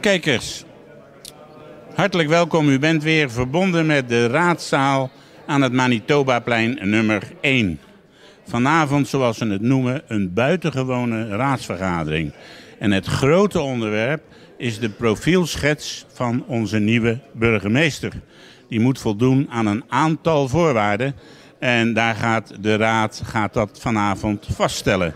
Kijkers, hartelijk welkom. U bent weer verbonden met de raadzaal aan het Manitobaplein nummer 1. Vanavond, zoals ze het noemen, een buitengewone raadsvergadering. En het grote onderwerp is de profielschets van onze nieuwe burgemeester. Die moet voldoen aan een aantal voorwaarden. En daar gaat de raad gaat dat vanavond vaststellen.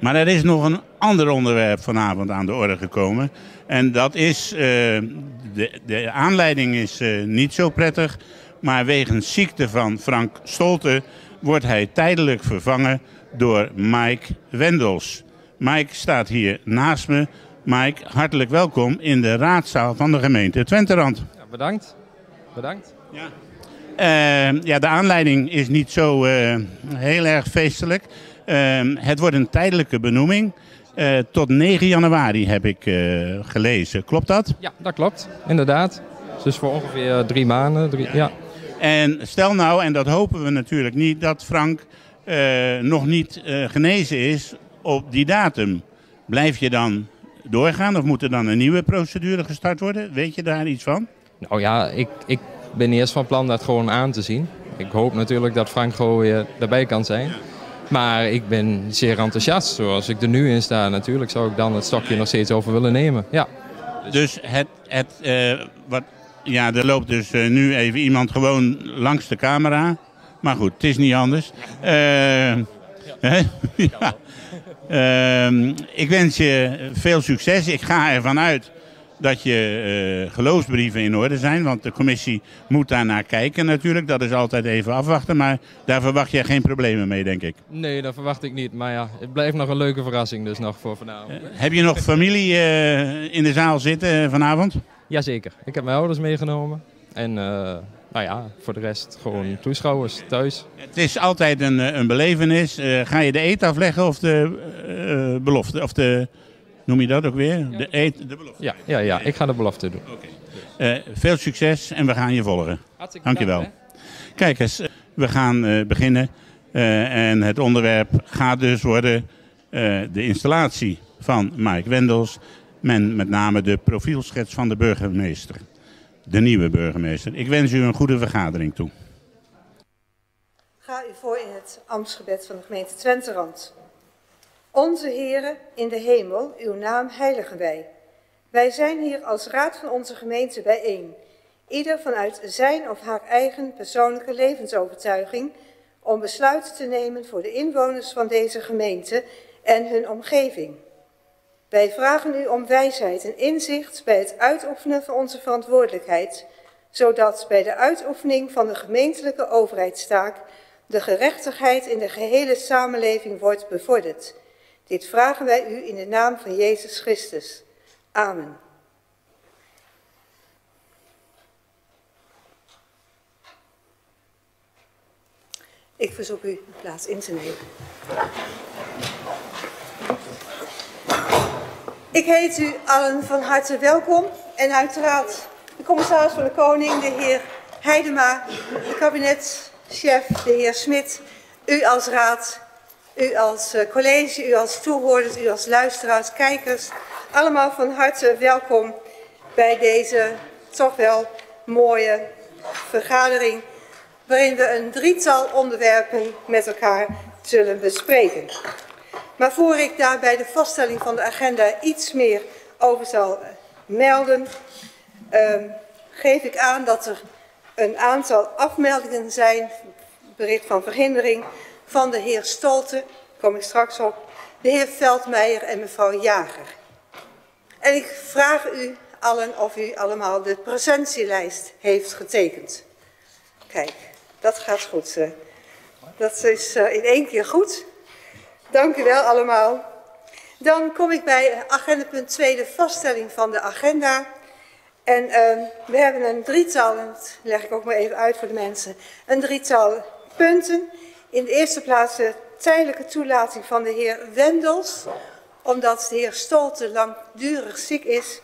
Maar er is nog een ander onderwerp vanavond aan de orde gekomen. En dat is, uh, de, de aanleiding is uh, niet zo prettig. Maar wegens ziekte van Frank Stolte wordt hij tijdelijk vervangen door Mike Wendels. Mike staat hier naast me. Mike, hartelijk welkom in de raadzaal van de gemeente Twenterand. Ja, bedankt. Bedankt. Ja. Uh, ja, de aanleiding is niet zo uh, heel erg feestelijk. Uh, het wordt een tijdelijke benoeming. Uh, tot 9 januari heb ik gelezen. Klopt dat? Ja, dat klopt. Inderdaad. Dus voor ongeveer drie maanden. Drie, ja. En stel nou, en dat hopen we natuurlijk niet, dat Frank nog niet genezen is op die datum. Blijf je dan doorgaan of moet er dan een nieuwe procedure gestart worden? Weet je daar iets van? Nou ja, ik, ik ben eerst van plan dat gewoon aan te zien. Ik hoop natuurlijk dat Frank gewoon weer erbij kan zijn. Maar ik ben zeer enthousiast. Zoals ik er nu in sta, natuurlijk zou ik dan het stokje nog steeds over willen nemen. Ja. Dus het, het, uh, wat, ja, er loopt dus uh, nu even iemand gewoon langs de camera. Maar goed, het is niet anders. Ja. Uh, ik wens je veel succes. Ik ga ervan uit dat je uh, geloofsbrieven in orde zijn. Want de commissie moet daar naar kijken natuurlijk. Dat is altijd even afwachten. Maar daar verwacht je geen problemen mee, denk ik. Nee, dat verwacht ik niet. Maar ja, het blijft nog een leuke verrassing dus nog voor vanavond. Uh, heb je nog familie uh, in de zaal zitten vanavond? Jazeker. Ik heb mijn ouders meegenomen. En nou ja, voor de rest gewoon toeschouwers thuis. Het is altijd een, een belevenis. ga je de eet afleggen of de belofte? Of de noem je dat ook weer? De, eet, de belofte. Ja, ja, ja, ik ga de belofte doen. Okay. Uh, veel succes en we gaan je volgen. Hartstikke Dankjewel. Dank, Kijk eens, we gaan uh, beginnen. Uh, en het onderwerp gaat dus worden de installatie van Mike Wendels. Men met name de profielschets van de burgemeester. De nieuwe burgemeester. Ik wens u een goede vergadering toe. Ga u voor in het ambtsgebed van de gemeente Twenterand. Onze Heere in de hemel, uw naam heiligen wij. Wij zijn hier als raad van onze gemeente bijeen, ieder vanuit zijn of haar eigen persoonlijke levensovertuiging, om besluiten te nemen voor de inwoners van deze gemeente en hun omgeving. Wij vragen u om wijsheid en inzicht bij het uitoefenen van onze verantwoordelijkheid, zodat bij de uitoefening van de gemeentelijke overheidstaak de gerechtigheid in de gehele samenleving wordt bevorderd. Dit vragen wij u in de naam van Jezus Christus. Amen. Ik verzoek u de plaats in te nemen. Ik heet u allen van harte welkom en uiteraard de commissaris van de Koning, de heer Heidema, de kabinetchef, de heer Smit, u als raad u als uh, college, u als toehoorders, u als luisteraars, kijkers, allemaal van harte welkom bij deze toch wel mooie vergadering, waarin we een drietal onderwerpen met elkaar zullen bespreken. Maar voor ik daar bij de vaststelling van de agenda iets meer over zal melden, uh, geef ik aan dat er een aantal afmeldingen zijn, bericht van verhindering, van de heer Stolte, kom ik straks op, de heer Veldmeijer en mevrouw Jager. En ik vraag u allen of u allemaal de presentielijst heeft getekend. Kijk, dat gaat goed. Dat is eh, in één keer goed. Dank u wel allemaal. Dan kom ik bij agenda punt 2, de vaststelling van de agenda. En uh, we hebben een drietal, dat leg ik ook maar even uit voor de mensen, een drietal punten. In de eerste plaats de tijdelijke toelating van de heer Wendels. Omdat de heer Stolte langdurig ziek is,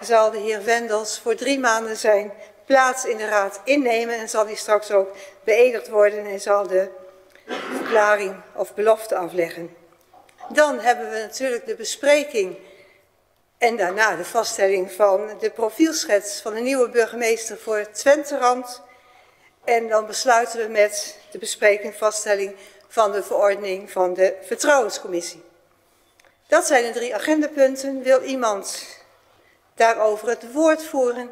zal de heer Wendels voor drie maanden zijn plaats in de raad innemen. En zal hij straks ook beëdigd worden en zal de verklaring of belofte afleggen. Dan hebben we natuurlijk de bespreking En daarna de vaststelling van de profielschets van de nieuwe burgemeester voor Twenterand. En dan besluiten we met de bespreking vaststelling van de verordening van de Vertrouwenscommissie. Dat zijn de drie agendapunten. Wil iemand daarover het woord voeren?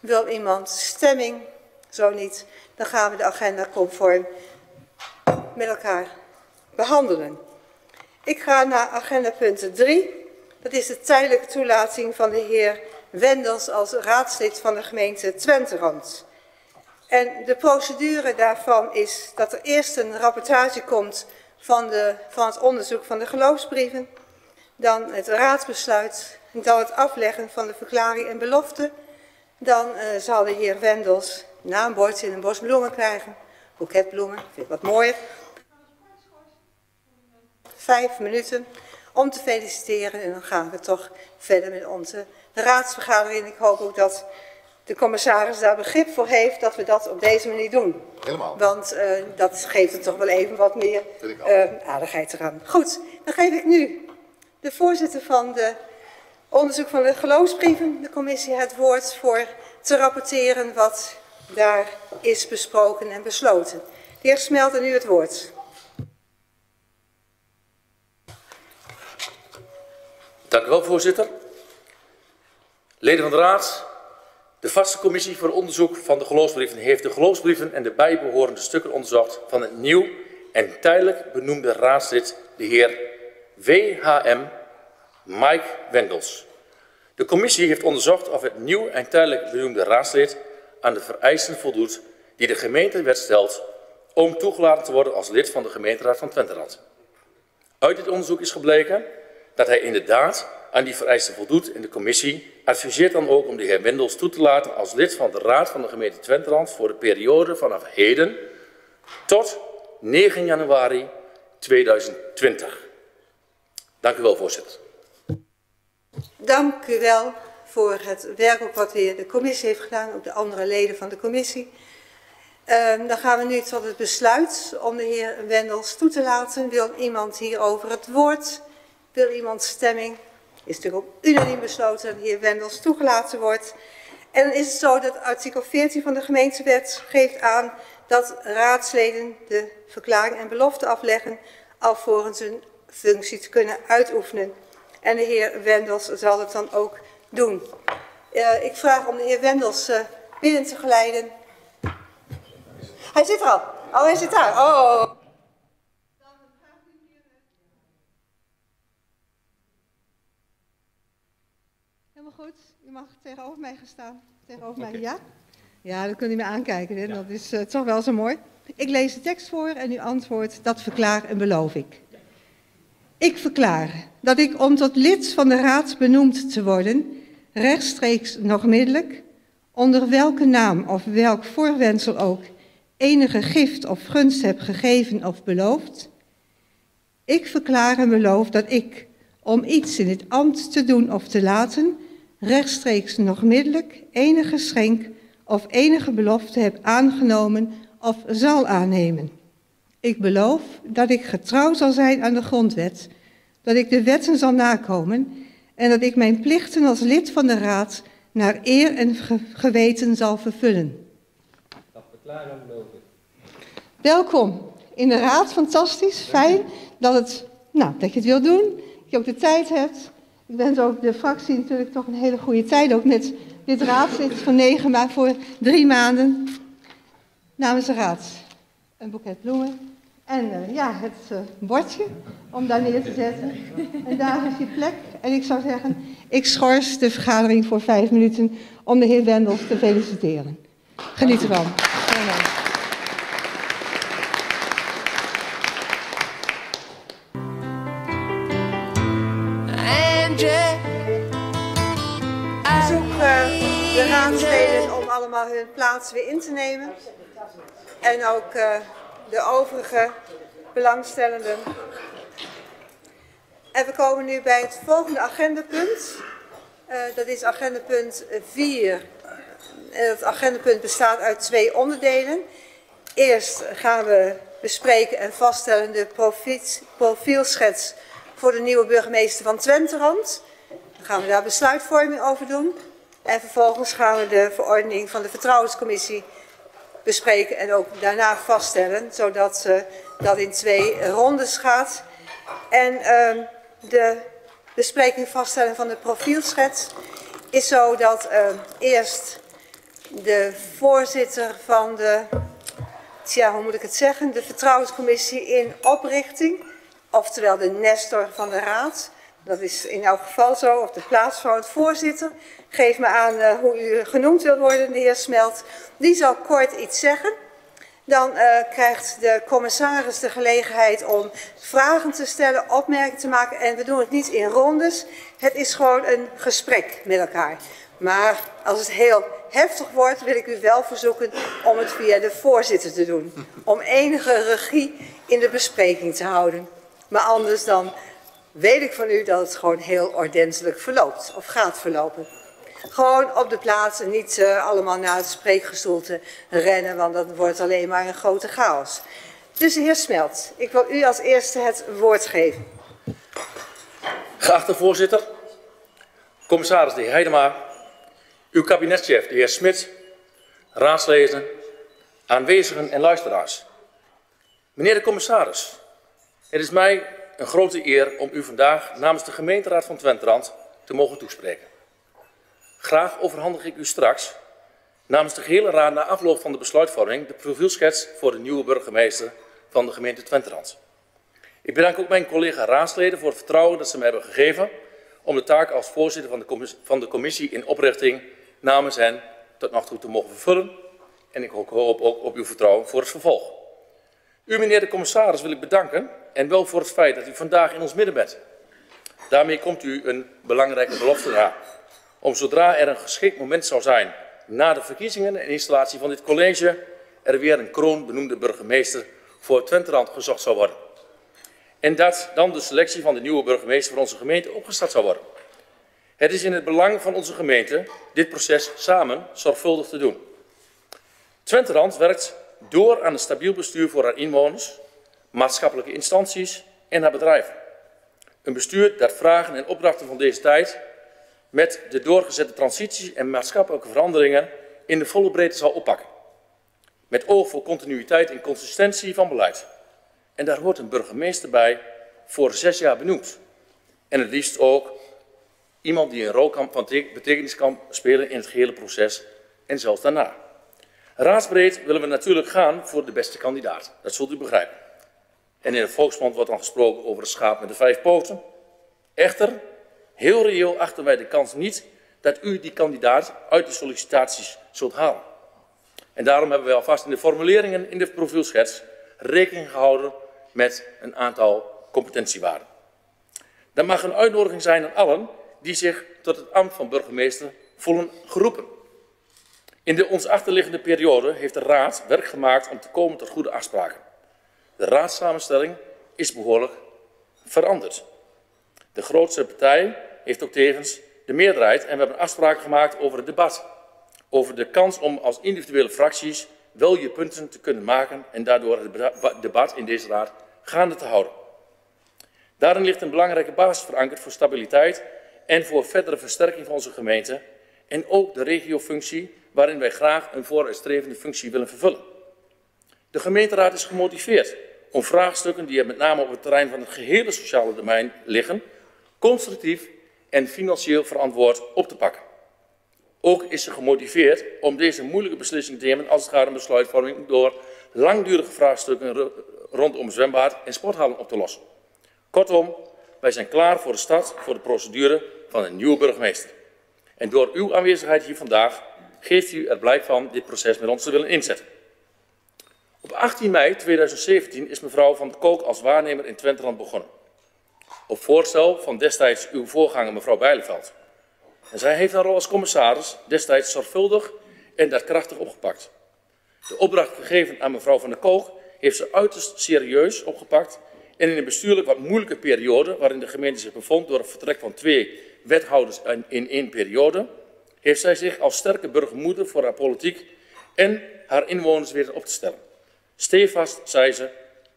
Wil iemand stemming? Zo niet, dan gaan we de agenda conform met elkaar behandelen. Ik ga naar agenda punt 3. Dat is de tijdelijke toelating van de heer Wendels als raadslid van de gemeente Twenterand. En de procedure daarvan is dat er eerst een rapportage komt van, de, van het onderzoek van de geloofsbrieven, dan het raadsbesluit, dan het afleggen van de verklaring en belofte. Dan uh, zal de heer Wendels na een in een bos bloemen krijgen, boeketbloemen, vind ik wat mooier. Vijf minuten om te feliciteren en dan gaan we toch verder met onze raadsvergadering. Ik hoop ook dat de commissaris daar begrip voor heeft dat we dat op deze manier doen. Helemaal. Want uh, dat geeft er toch wel even wat meer uh, aardigheid eraan. Goed, dan geef ik nu de voorzitter van de onderzoek van de geloofsbrieven, de commissie, het woord voor te rapporteren wat daar is besproken en besloten. De heer Smelt, nu het woord. Dank u wel, voorzitter. Leden van de Raad, de vaste commissie voor onderzoek van de geloofsbrieven heeft de geloofsbrieven en de bijbehorende stukken onderzocht van het nieuw en tijdelijk benoemde raadslid, de heer WHM Mike Wendels. De commissie heeft onderzocht of het nieuw en tijdelijk benoemde raadslid aan de vereisten voldoet die de gemeentewet stelt om toegelaten te worden als lid van de gemeenteraad van Twenterad. Uit dit onderzoek is gebleken dat hij inderdaad aan die vereisten voldoet en de commissie adviseert dan ook om de heer Wendels toe te laten als lid van de Raad van de gemeente Twenterand voor de periode vanaf heden tot 9 januari 2020. Dank u wel, voorzitter. Dank u wel voor het werk ook wat weer de commissie heeft gedaan, ook de andere leden van de commissie. Uh, dan gaan we nu tot het besluit om de heer Wendels toe te laten. Wil iemand hierover het woord? Wil iemand stemming? Is natuurlijk ook unaniem besloten dat heer Wendels toegelaten wordt. En dan is het zo dat artikel 14 van de gemeentewet geeft aan dat raadsleden de verklaring en belofte afleggen alvorens hun functie te kunnen uitoefenen. En de heer Wendels zal het dan ook doen. Uh, ik vraag om de heer Wendels uh, binnen te geleiden. Hij zit er al. Oh, hij zit daar. Oh. Goed. U mag tegenover mij gaan staan. Tegenover okay. mij, ja? Ja, dan kunt u me aankijken. Hè? Ja. Dat is uh, toch wel zo mooi. Ik lees de tekst voor en u antwoordt, dat verklaar en beloof ik. Ik verklaar dat ik om tot lid van de raad benoemd te worden, rechtstreeks nog middelijk, onder welke naam of welk voorwensel ook, enige gift of gunst heb gegeven of beloofd. Ik verklaar en beloof dat ik, om iets in het ambt te doen of te laten, rechtstreeks nog middelijk enige schenk of enige belofte heb aangenomen of zal aannemen. Ik beloof dat ik getrouw zal zijn aan de grondwet, dat ik de wetten zal nakomen en dat ik mijn plichten als lid van de Raad naar eer en geweten zal vervullen. Dat ik. Welkom in de Raad, fantastisch, fijn dat, het, nou, dat je het wilt doen, dat je ook de tijd hebt. Ik wens ook de fractie natuurlijk toch een hele goede tijd, ook met dit raadslid van negen, maar voor drie maanden namens de Raad. Een boeket bloemen en uh, ja, het uh, bordje om daar neer te zetten. En daar is je plek. En ik zou zeggen, ik schors de vergadering voor vijf minuten om de heer Wendels te feliciteren. Geniet ervan. Om allemaal hun plaats weer in te nemen. En ook uh, de overige belangstellenden. En we komen nu bij het volgende agendapunt. Uh, dat is agendapunt 4. En het agendapunt bestaat uit twee onderdelen. Eerst gaan we bespreken en vaststellen de profielschets voor de nieuwe burgemeester van Twenterand. Dan gaan we daar besluitvorming over doen. En vervolgens gaan we de verordening van de vertrouwenscommissie bespreken en ook daarna vaststellen, zodat uh, dat in twee rondes gaat. En uh, de bespreking vaststellen van de profielschets is zo dat uh, eerst de voorzitter van de, tja, hoe moet ik het zeggen, de vertrouwenscommissie in oprichting, oftewel de nestor van de raad, dat is in elk geval zo, op de plaats van het voorzitter. Geef me aan uh, hoe u genoemd wilt worden, de heer Smelt. Die zal kort iets zeggen. Dan uh, krijgt de commissaris de gelegenheid om vragen te stellen, opmerkingen te maken. En we doen het niet in rondes. Het is gewoon een gesprek met elkaar. Maar als het heel heftig wordt, wil ik u wel verzoeken om het via de voorzitter te doen. Om enige regie in de bespreking te houden. Maar anders dan weet ik van u dat het gewoon heel ordentelijk verloopt of gaat verlopen. Gewoon op de plaats en niet uh, allemaal naar het spreekgestoelte rennen, want dan wordt alleen maar een grote chaos. Dus de heer Smelt, ik wil u als eerste het woord geven. Geachte voorzitter, commissaris de heer Heidema, uw kabinetchef de heer Smit, raadsleden, aanwezigen en luisteraars. Meneer de commissaris, het is mij een grote eer om u vandaag namens de gemeenteraad van Twenterand te mogen toespreken. Graag overhandig ik u straks namens de gehele raad na afloop van de besluitvorming de profielschets voor de nieuwe burgemeester van de gemeente Twenterand. Ik bedank ook mijn collega raadsleden voor het vertrouwen dat ze me hebben gegeven om de taak als voorzitter van de, commissie, in oprichting namens hen tot nog toe te mogen vervullen. En ik hoop ook op uw vertrouwen voor het vervolg. U, meneer de commissaris, wil ik bedanken en wel voor het feit dat u vandaag in ons midden bent. Daarmee komt u een belangrijke belofte na. Om zodra er een geschikt moment zou zijn na de verkiezingen en installatie van dit college, er weer een kroonbenoemde burgemeester voor Twenterand gezocht zou worden. En dat dan de selectie van de nieuwe burgemeester van onze gemeente opgestart zou worden. Het is in het belang van onze gemeente dit proces samen zorgvuldig te doen. Twenterand werkt door aan een stabiel bestuur voor haar inwoners, maatschappelijke instanties en haar bedrijven. Een bestuur dat vragen en opdrachten van deze tijd met de doorgezette transities en maatschappelijke veranderingen in de volle breedte zal oppakken. Met oog voor continuïteit en consistentie van beleid. En daar hoort een burgemeester bij voor zes jaar benoemd. En het liefst ook iemand die een rol kan, van betekenis kan spelen in het gehele proces en zelfs daarna. Raadsbreed willen we natuurlijk gaan voor de beste kandidaat. Dat zult u begrijpen. En in de volksmond wordt dan gesproken over het schaap met de vijf poten. Echter, heel reëel achten wij de kans niet dat u die kandidaat uit de sollicitaties zult halen. En daarom hebben wij alvast in de formuleringen in de profielschets rekening gehouden met een aantal competentiewaarden. Dat mag een uitnodiging zijn aan allen die zich tot het ambt van burgemeester voelen geroepen. In de ons achterliggende periode heeft de Raad werk gemaakt om te komen tot goede afspraken. De raadssamenstelling is behoorlijk veranderd. De grootste partij heeft ook tevens de meerderheid en we hebben afspraken gemaakt over het debat. Over de kans om als individuele fracties wel je punten te kunnen maken en daardoor het debat in deze raad gaande te houden. Daarin ligt een belangrijke basis verankerd voor stabiliteit en voor verdere versterking van onze gemeente en ook de regiofunctie waarin wij graag een vooruitstrevende functie willen vervullen. De gemeenteraad is gemotiveerd om vraagstukken die er met name op het terrein van het gehele sociale domein liggen, constructief en financieel verantwoord op te pakken. Ook is ze gemotiveerd om deze moeilijke beslissing te nemen als het gaat om besluitvorming door langdurige vraagstukken rondom zwembad en sporthallen op te lossen. Kortom, wij zijn klaar voor de start voor de procedure van een nieuwe burgemeester. En door uw aanwezigheid hier vandaag geeft u er blijk van dit proces met ons te willen inzetten. Op 18 mei 2017 is mevrouw Van der Kolk als waarnemer in Twenteland begonnen. Op voorstel van destijds uw voorganger mevrouw Bijleveld. En zij heeft haar rol als commissaris destijds zorgvuldig en daadkrachtig opgepakt. De opdracht gegeven aan mevrouw Van der Kolk heeft ze uiterst serieus opgepakt en in een bestuurlijk wat moeilijke periode, waarin de gemeente zich bevond door het vertrek van twee wethouders in één periode, heeft zij zich als sterke burgermoeder voor haar politiek en haar inwoners weer op te stellen. Stevast zei ze,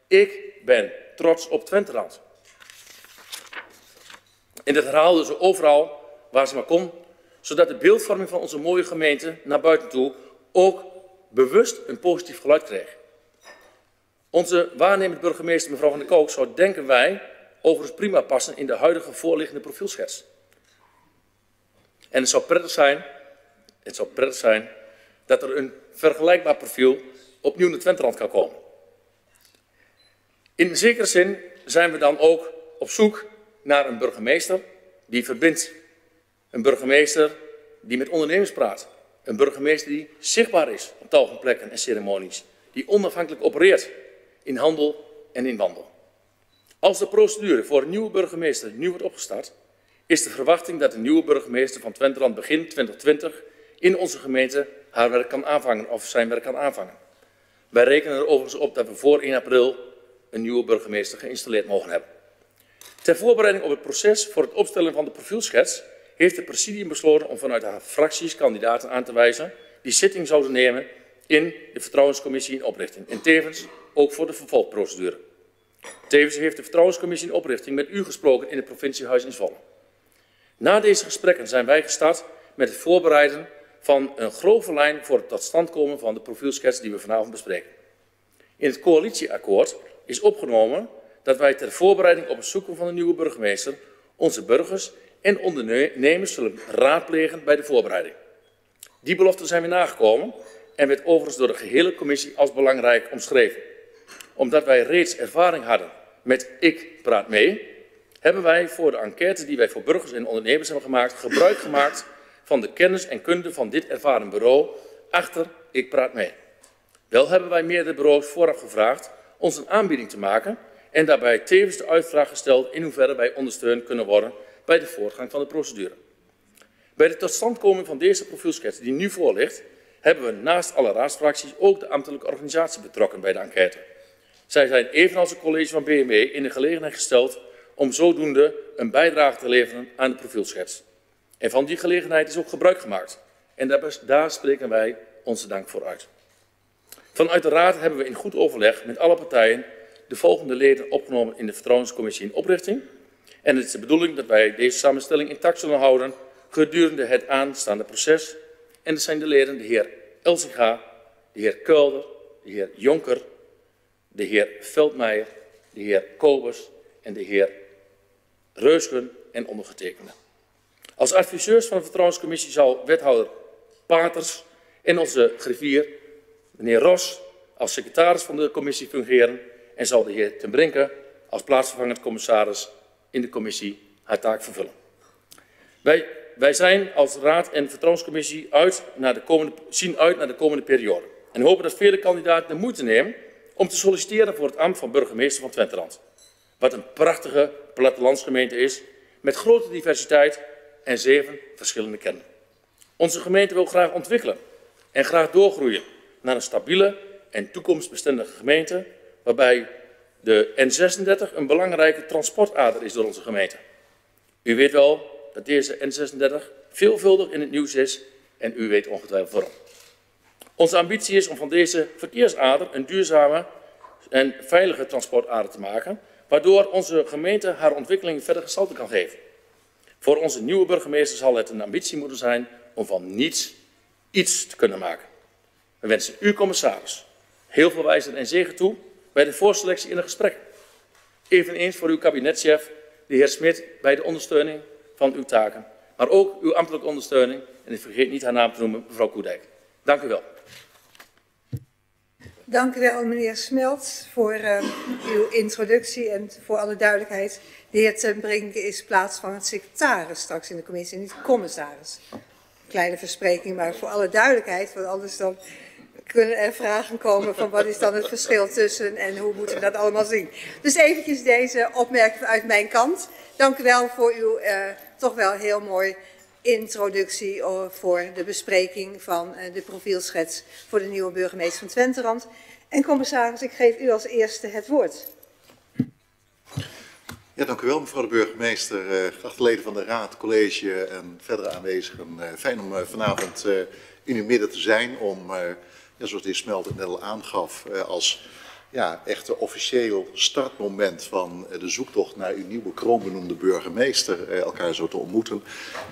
ik ben trots op Twenterand. En dat herhaalde ze overal waar ze maar kon, zodat de beeldvorming van onze mooie gemeente naar buiten toe ook bewust een positief geluid kreeg. Onze waarnemend burgemeester, mevrouw van der Kook, zou denken wij overigens prima passen in de huidige voorliggende profielschets. En het zou prettig zijn, het zou prettig zijn dat er een vergelijkbaar profiel opnieuw naar Twenterand kan komen. In zekere zin zijn we dan ook op zoek naar een burgemeester die verbindt. Een burgemeester die met ondernemers praat. Een burgemeester die zichtbaar is op tal van plekken en ceremonies. Die onafhankelijk opereert in handel en in wandel. Als de procedure voor een nieuwe burgemeester nu wordt opgestart, is de verwachting dat de nieuwe burgemeester van Twenteland begin 2020 in onze gemeente haar werk kan aanvangen of zijn werk kan aanvangen. Wij rekenen er overigens op dat we voor 1 april een nieuwe burgemeester geïnstalleerd mogen hebben. Ter voorbereiding op het proces voor het opstellen van de profielschets heeft het presidium besloten om vanuit haar fracties kandidaten aan te wijzen die zitting zouden nemen in de vertrouwenscommissie in oprichting en tevens ook voor de vervolgprocedure. Tevens heeft de vertrouwenscommissie in oprichting met u gesproken in het provinciehuis in Zwolle. Na deze gesprekken zijn wij gestart met het voorbereiden van een grove lijn voor het tot stand komen van de profielschets die we vanavond bespreken. In het coalitieakkoord is opgenomen dat wij ter voorbereiding op het zoeken van een nieuwe burgemeester onze burgers en ondernemers zullen raadplegen bij de voorbereiding. Die belofte zijn we nagekomen en werd overigens door de gehele commissie als belangrijk omschreven. Omdat wij reeds ervaring hadden met Ik Praat Mee, hebben wij voor de enquête die wij voor burgers en ondernemers hebben gemaakt, gebruik gemaakt van de kennis en kunde van dit ervaren bureau achter Ik Praat Mee. Wel hebben wij meerdere bureaus vooraf gevraagd ons een aanbieding te maken en daarbij tevens de uitvraag gesteld in hoeverre wij ondersteund kunnen worden bij de voortgang van de procedure. Bij de totstandkoming van deze profielschets die nu voor ligt, hebben we naast alle raadsfracties ook de ambtelijke organisatie betrokken bij de enquête. Zij zijn evenals het college van BMW in de gelegenheid gesteld om zodoende een bijdrage te leveren aan de profielschets. En van die gelegenheid is ook gebruik gemaakt. En daar, spreken wij onze dank voor uit. Vanuit de Raad hebben we in goed overleg met alle partijen de volgende leden opgenomen in de Vertrouwenscommissie in oprichting. En het is de bedoeling dat wij deze samenstelling intact zullen houden gedurende het aanstaande proces. En dat zijn de leden de heer Elsinga, de heer Kulder, de heer Jonker, de heer Veldmeijer, de heer Kobus en de heer Reusgen en ondergetekende. Als adviseurs van de Vertrouwenscommissie zal wethouder Paters en onze griffier, meneer Ros, als secretaris van de commissie fungeren en zal de heer Ten Brinke als plaatsvervangend commissaris in de commissie haar taak vervullen. Wij, wij zijn als Raad en Vertrouwenscommissie uit naar de komende, zien uit naar de komende periode en hopen dat vele kandidaten de moeite nemen om te solliciteren voor het ambt van burgemeester van Twenteland. Wat een prachtige plattelandsgemeente is, met grote diversiteit en zeven verschillende kennen. Onze gemeente wil graag ontwikkelen en graag doorgroeien naar een stabiele en toekomstbestendige gemeente, waarbij de N36 een belangrijke transportader is door onze gemeente. U weet wel dat deze N36 veelvuldig in het nieuws is en u weet ongetwijfeld waarom. Onze ambitie is om van deze verkeersader een duurzame en veilige transportader te maken, waardoor onze gemeente haar ontwikkeling verder gestalte kan geven. Voor onze nieuwe burgemeester zal het een ambitie moeten zijn om van niets iets te kunnen maken. We wensen u, commissaris, heel veel wijsheid en zegen toe bij de voorselectie in een gesprek. Eveneens voor uw kabinetchef, de heer Smit, bij de ondersteuning van uw taken. Maar ook uw ambtelijke ondersteuning, en ik vergeet niet haar naam te noemen, mevrouw Koedijk. Dank u wel. Dank u wel, meneer Smelt, voor uh, uw introductie en voor alle duidelijkheid. De heer Ten Brinke is plaatsvangend secretaris straks in de commissie, niet commissaris. Kleine verspreking, maar voor alle duidelijkheid, want anders dan kunnen er vragen komen van wat is dan het verschil tussen en hoe moeten we dat allemaal zien. Dus eventjes deze opmerking uit mijn kant. Dank u wel voor uw uh, toch wel heel mooi introductie voor de bespreking van uh, de profielschets voor de nieuwe burgemeester van Twenterand. En commissaris, ik geef u als eerste het woord. Ja, dank u wel mevrouw de burgemeester, uh, geachte leden van de raad, college en verdere aanwezigen. Fijn om vanavond in uw midden te zijn om, zoals de heer Smelt net al aangaf, als ja, echt officieel startmoment van de zoektocht naar uw nieuwe kroonbenoemde burgemeester elkaar zo te ontmoeten.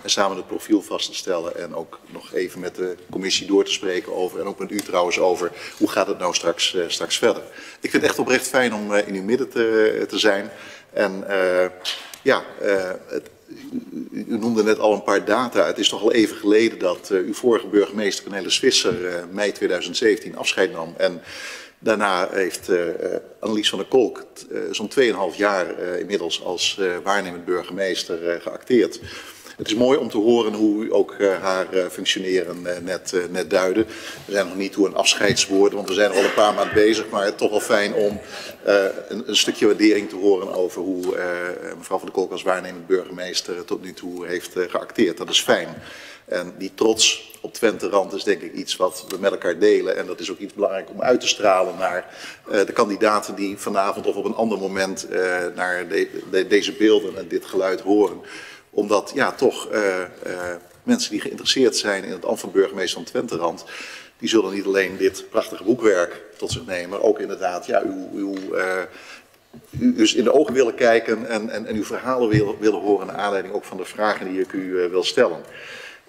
En samen het profiel vast te stellen en ook nog even met de commissie door te spreken over, en ook met u trouwens over, hoe gaat het nou straks, straks verder. Ik vind het echt oprecht fijn om in uw midden te, te zijn. En ja, u noemde net al een paar data. Het is toch al even geleden dat uw vorige burgemeester Cornelis Visser mei 2017 afscheid nam. En daarna heeft uh, Annelies van der Kolk zo'n 2,5 jaar inmiddels als waarnemend burgemeester geacteerd. Het is mooi om te horen hoe u ook uh, haar uh, functioneren uh, net, net duidde. We zijn nog niet toe een afscheidswoord, want we zijn al een paar maanden bezig. Maar toch wel fijn om een, een, stukje waardering te horen over hoe mevrouw van der Kolk als waarnemend burgemeester tot nu toe heeft geacteerd. Dat is fijn. En die trots op Twente-rand is denk ik iets wat we met elkaar delen. En dat is ook iets belangrijk om uit te stralen naar uh, de kandidaten die vanavond of op een ander moment uh, naar de, de, deze beelden en dit geluid horen omdat ja, toch uh, mensen die geïnteresseerd zijn in het ambt van burgemeester van Twenterand, die zullen niet alleen dit prachtige boekwerk tot zich nemen, maar ook inderdaad ja, uw, uw, u dus in de ogen willen kijken en, en, en uw verhalen willen, willen horen naar aanleiding ook van de vragen die ik u wil stellen.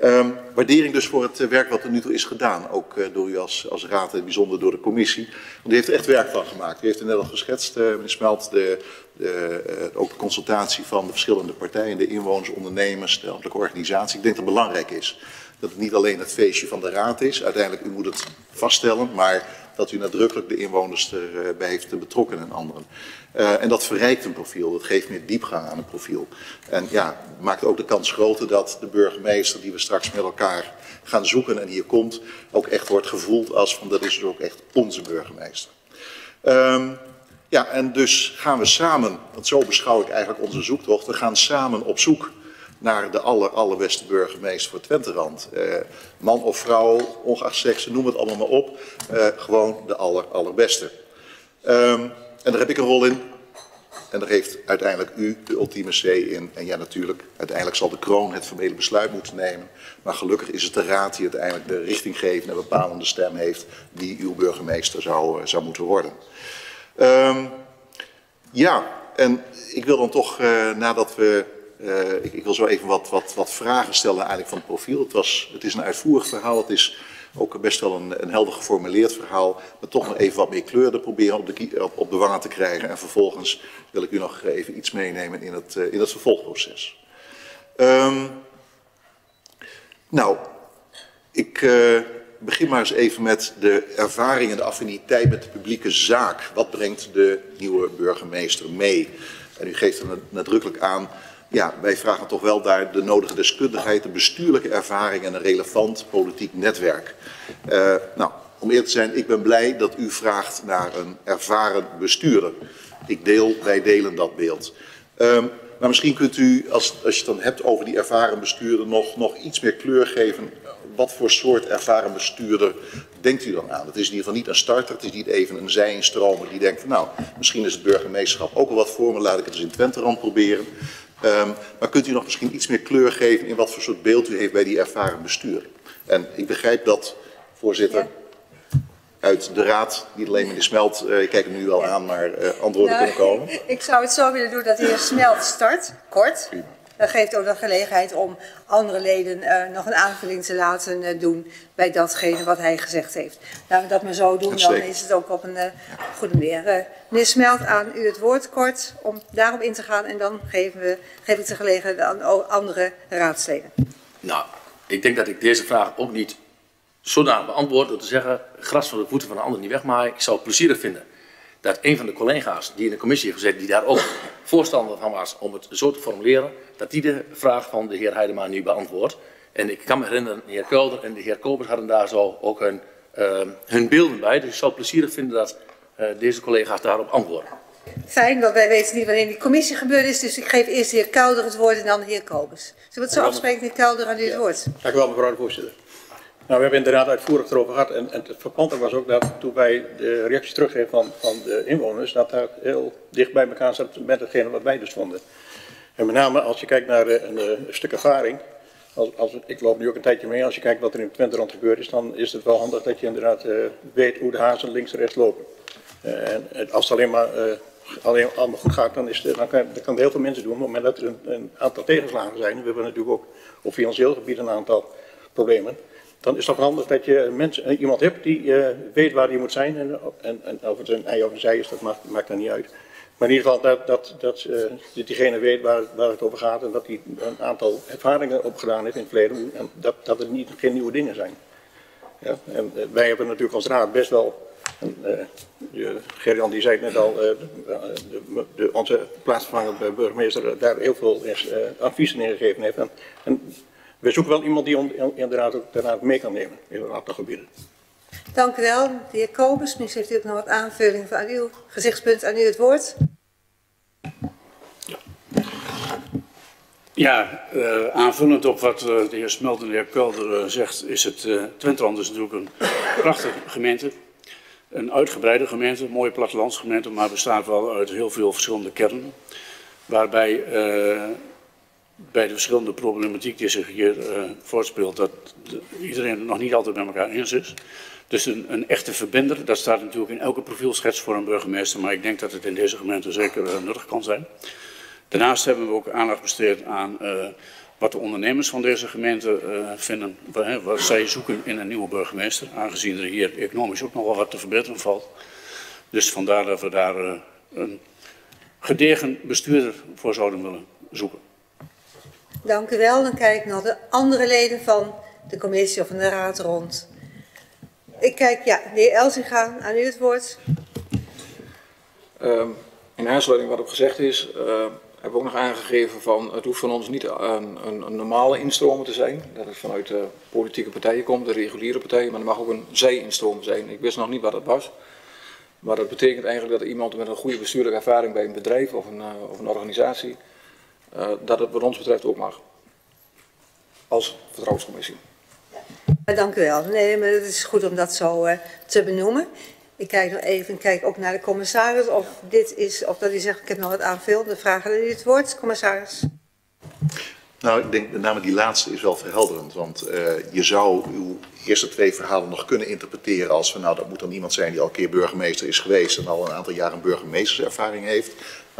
Um, waardering dus voor het uh, werk wat er nu toe is gedaan. Ook uh, door u als, raad en bijzonder door de commissie. Want u heeft er echt werk van gemaakt. U heeft er net al geschetst, uh, meneer Smelt, de, de, ook de consultatie van de verschillende partijen, de inwoners, ondernemers, de ambtelijke organisatie. Ik denk dat het belangrijk is dat het niet alleen het feestje van de raad is. Uiteindelijk, u moet het vaststellen, maar dat u nadrukkelijk de inwoners erbij heeft betrokken en anderen. Uh, en dat verrijkt een profiel, dat geeft meer diepgang aan een profiel. En ja, maakt ook de kans groter dat de burgemeester die we straks met elkaar gaan zoeken en hier komt, ook echt wordt gevoeld als van dat is dus ook echt onze burgemeester. Um, ja, en dus gaan we samen, want zo beschouw ik eigenlijk onze zoektocht, we gaan samen op zoek naar de aller, allerbeste burgemeester voor Twenterand. Uh, man of vrouw, ongeacht seks, noem het allemaal maar op. Uh, gewoon de aller, allerbeste. Um, en daar heb ik een rol in. En daar heeft uiteindelijk u de ultieme C in. En ja, natuurlijk, uiteindelijk zal de kroon het formele besluit moeten nemen. Maar gelukkig is het de raad die uiteindelijk de richtinggevende en bepalende stem heeft... die uw burgemeester zou, zou moeten worden. Um, ja, en ik wil dan toch, uh, nadat we Uh, ik, ik, wil zo even wat, wat, wat vragen stellen eigenlijk van het profiel. Het, was, het is een uitvoerig verhaal, het is ook best wel een, een helder geformuleerd verhaal, maar toch nog even wat meer kleur proberen op de, op, de wangen te krijgen. En vervolgens wil ik u nog even iets meenemen in het, uh, in vervolgproces. Um, nou, ik uh, begin maar eens even met de ervaring en de affiniteit met de publieke zaak. Wat brengt de nieuwe burgemeester mee? En u geeft er nadrukkelijk aan ja, wij vragen toch wel daar de nodige deskundigheid, de bestuurlijke ervaring en een relevant politiek netwerk. Uh, nou, om eerlijk te zijn, ik ben blij dat u vraagt naar een ervaren bestuurder. Ik deel, wij delen dat beeld. Um, maar misschien kunt u, als, als je het dan hebt over die ervaren bestuurder, nog, nog iets meer kleur geven. Wat voor soort ervaren bestuurder denkt u dan aan? Het is in ieder geval niet een starter, het is niet even een zijinstromer die denkt, nou, misschien is het burgemeesterschap ook wel wat voor me, laat ik het eens in Twente proberen. Um, maar kunt u nog misschien iets meer kleur geven in wat voor soort beeld u heeft bij die ervaren bestuur? En ik begrijp dat, voorzitter, ja. uit de raad, niet alleen meneer Smelt, uh, ik kijk hem nu wel aan, maar uh, antwoorden nou, kunnen komen. Ik zou het zo willen doen dat de heer Smelt start, kort. Prima. Dat geeft ook de gelegenheid om andere leden uh, nog een aanvulling te laten uh, doen bij datgene wat hij gezegd heeft. Laten we dat maar zo doen, dan is het ook op een uh, goede manier. meneer Smelt, aan u het woord kort om daarop in te gaan en dan geven we, geef ik de gelegenheid aan andere raadsleden. Nou, ik denk dat ik deze vraag ook niet zodanig beantwoord door te zeggen, gras van de voeten van de ander niet wegmaaien. Ik zou het plezierig vinden dat een van de collega's die in de commissie heeft gezeten, die daar ook voorstander van was om het zo te formuleren, dat die de vraag van de heer Heidema nu beantwoordt. En ik kan me herinneren, de heer Kulder en de heer Kobers hadden daar zo ook hun, uh, hun beelden bij. Dus ik zou het plezierig vinden dat uh, deze collega's daarop antwoorden. Fijn, want wij weten niet wanneer die commissie gebeurd is. Dus ik geef eerst de heer Kelder het woord en dan de heer Kobers. Zullen we het zo afspreken, de heer Kelder, aan u het woord? Dank u wel, mevrouw de voorzitter. Nou, we hebben inderdaad uitvoerig erover gehad. En, en het verpante was ook dat toen wij de reacties teruggeven van, van de inwoners, dat dat heel dicht bij elkaar zat met hetgene wat wij dus vonden. En met name als je kijkt naar een, een stuk ervaring. Als, als, ik loop nu ook een tijdje mee. Als je kijkt wat er in Twenterand gebeurd is, dan is het wel handig dat je inderdaad uh, weet hoe de hazen links en rechts lopen. en als het alleen maar alleen allemaal goed gaat, dan, is dan, kan, dan heel veel mensen doen. Op het moment dat er een, een aantal tegenslagen zijn, we hebben natuurlijk ook op financieel gebied een aantal problemen, dan is het toch handig dat je mensen, iemand hebt die uh, weet waar hij moet zijn. En, en, en of het een hij of een zij is, dat maakt, maakt dan niet uit. Maar in ieder geval dat, dat, dat uh, diegene weet waar, waar het over gaat en dat hij een aantal ervaringen opgedaan heeft in het verleden. En dat, dat het niet, geen nieuwe dingen zijn. Ja? En wij hebben natuurlijk als raad best wel uh, Gerjan die zei het net al, de, onze plaatsvervangende burgemeester daar heel veel adviezen in gegeven heeft. En, en, we zoeken wel iemand die on, inderdaad ook daarna mee kan nemen in een aantal gebieden. Dank u wel, de heer Kobus. Misschien heeft u ook nog wat aanvulling van uw gezichtspunt aan u het woord. Ja, ja uh, aanvullend op wat uh, de heer Smelt en de heer Kelder uh, zegt, is het uh, Twentland is natuurlijk een prachtige gemeente een uitgebreide gemeente, een mooie plattelandsgemeente, maar bestaat wel uit heel veel verschillende kernen. Waarbij uh, bij de verschillende problematiek die zich hier uh, voortspeelt, dat de, iedereen nog niet altijd met elkaar eens is. Dus een, een, echte verbinder, dat staat natuurlijk in elke profielschets voor een burgemeester, maar ik denk dat het in deze gemeente zeker uh, nuttig kan zijn. Daarnaast hebben we ook aandacht besteed aan wat de ondernemers van deze gemeente vinden, wat zij zoeken in een nieuwe burgemeester, aangezien er hier economisch ook nog wel wat te verbeteren valt. Dus vandaar dat we daar een gedegen bestuurder voor zouden willen zoeken. Dank u wel. Dan kijk ik naar de andere leden van de commissie of van de raad rond. Ik kijk, ja, de heer Elzinga, aan u het woord. Uh, in aansluiting wat ook gezegd is, uh, hebben we ook nog aangegeven van het hoeft van ons niet een, een, normale instromer te zijn. Dat het vanuit de politieke partijen komt, de reguliere partijen, maar er mag ook een zij-instromer zijn. Ik wist nog niet wat dat was. Maar dat betekent eigenlijk dat iemand met een goede bestuurlijke ervaring bij een bedrijf of een, uh, of een organisatie, uh, dat het wat ons betreft ook mag. Als vertrouwenscommissie. Dank u wel. Nee, maar het is goed om dat zo uh, te benoemen. Ik kijk nog even, kijk ook naar de commissaris of dit is, of dat hij zegt, ik heb nog wat aanvullen. De vragen u het woord, commissaris. Nou, ik denk met name die laatste is wel verhelderend. Want uh, je zou uw eerste twee verhalen nog kunnen interpreteren als van nou dat moet dan iemand zijn die al een keer burgemeester is geweest en al een aantal jaren burgemeesterservaring heeft.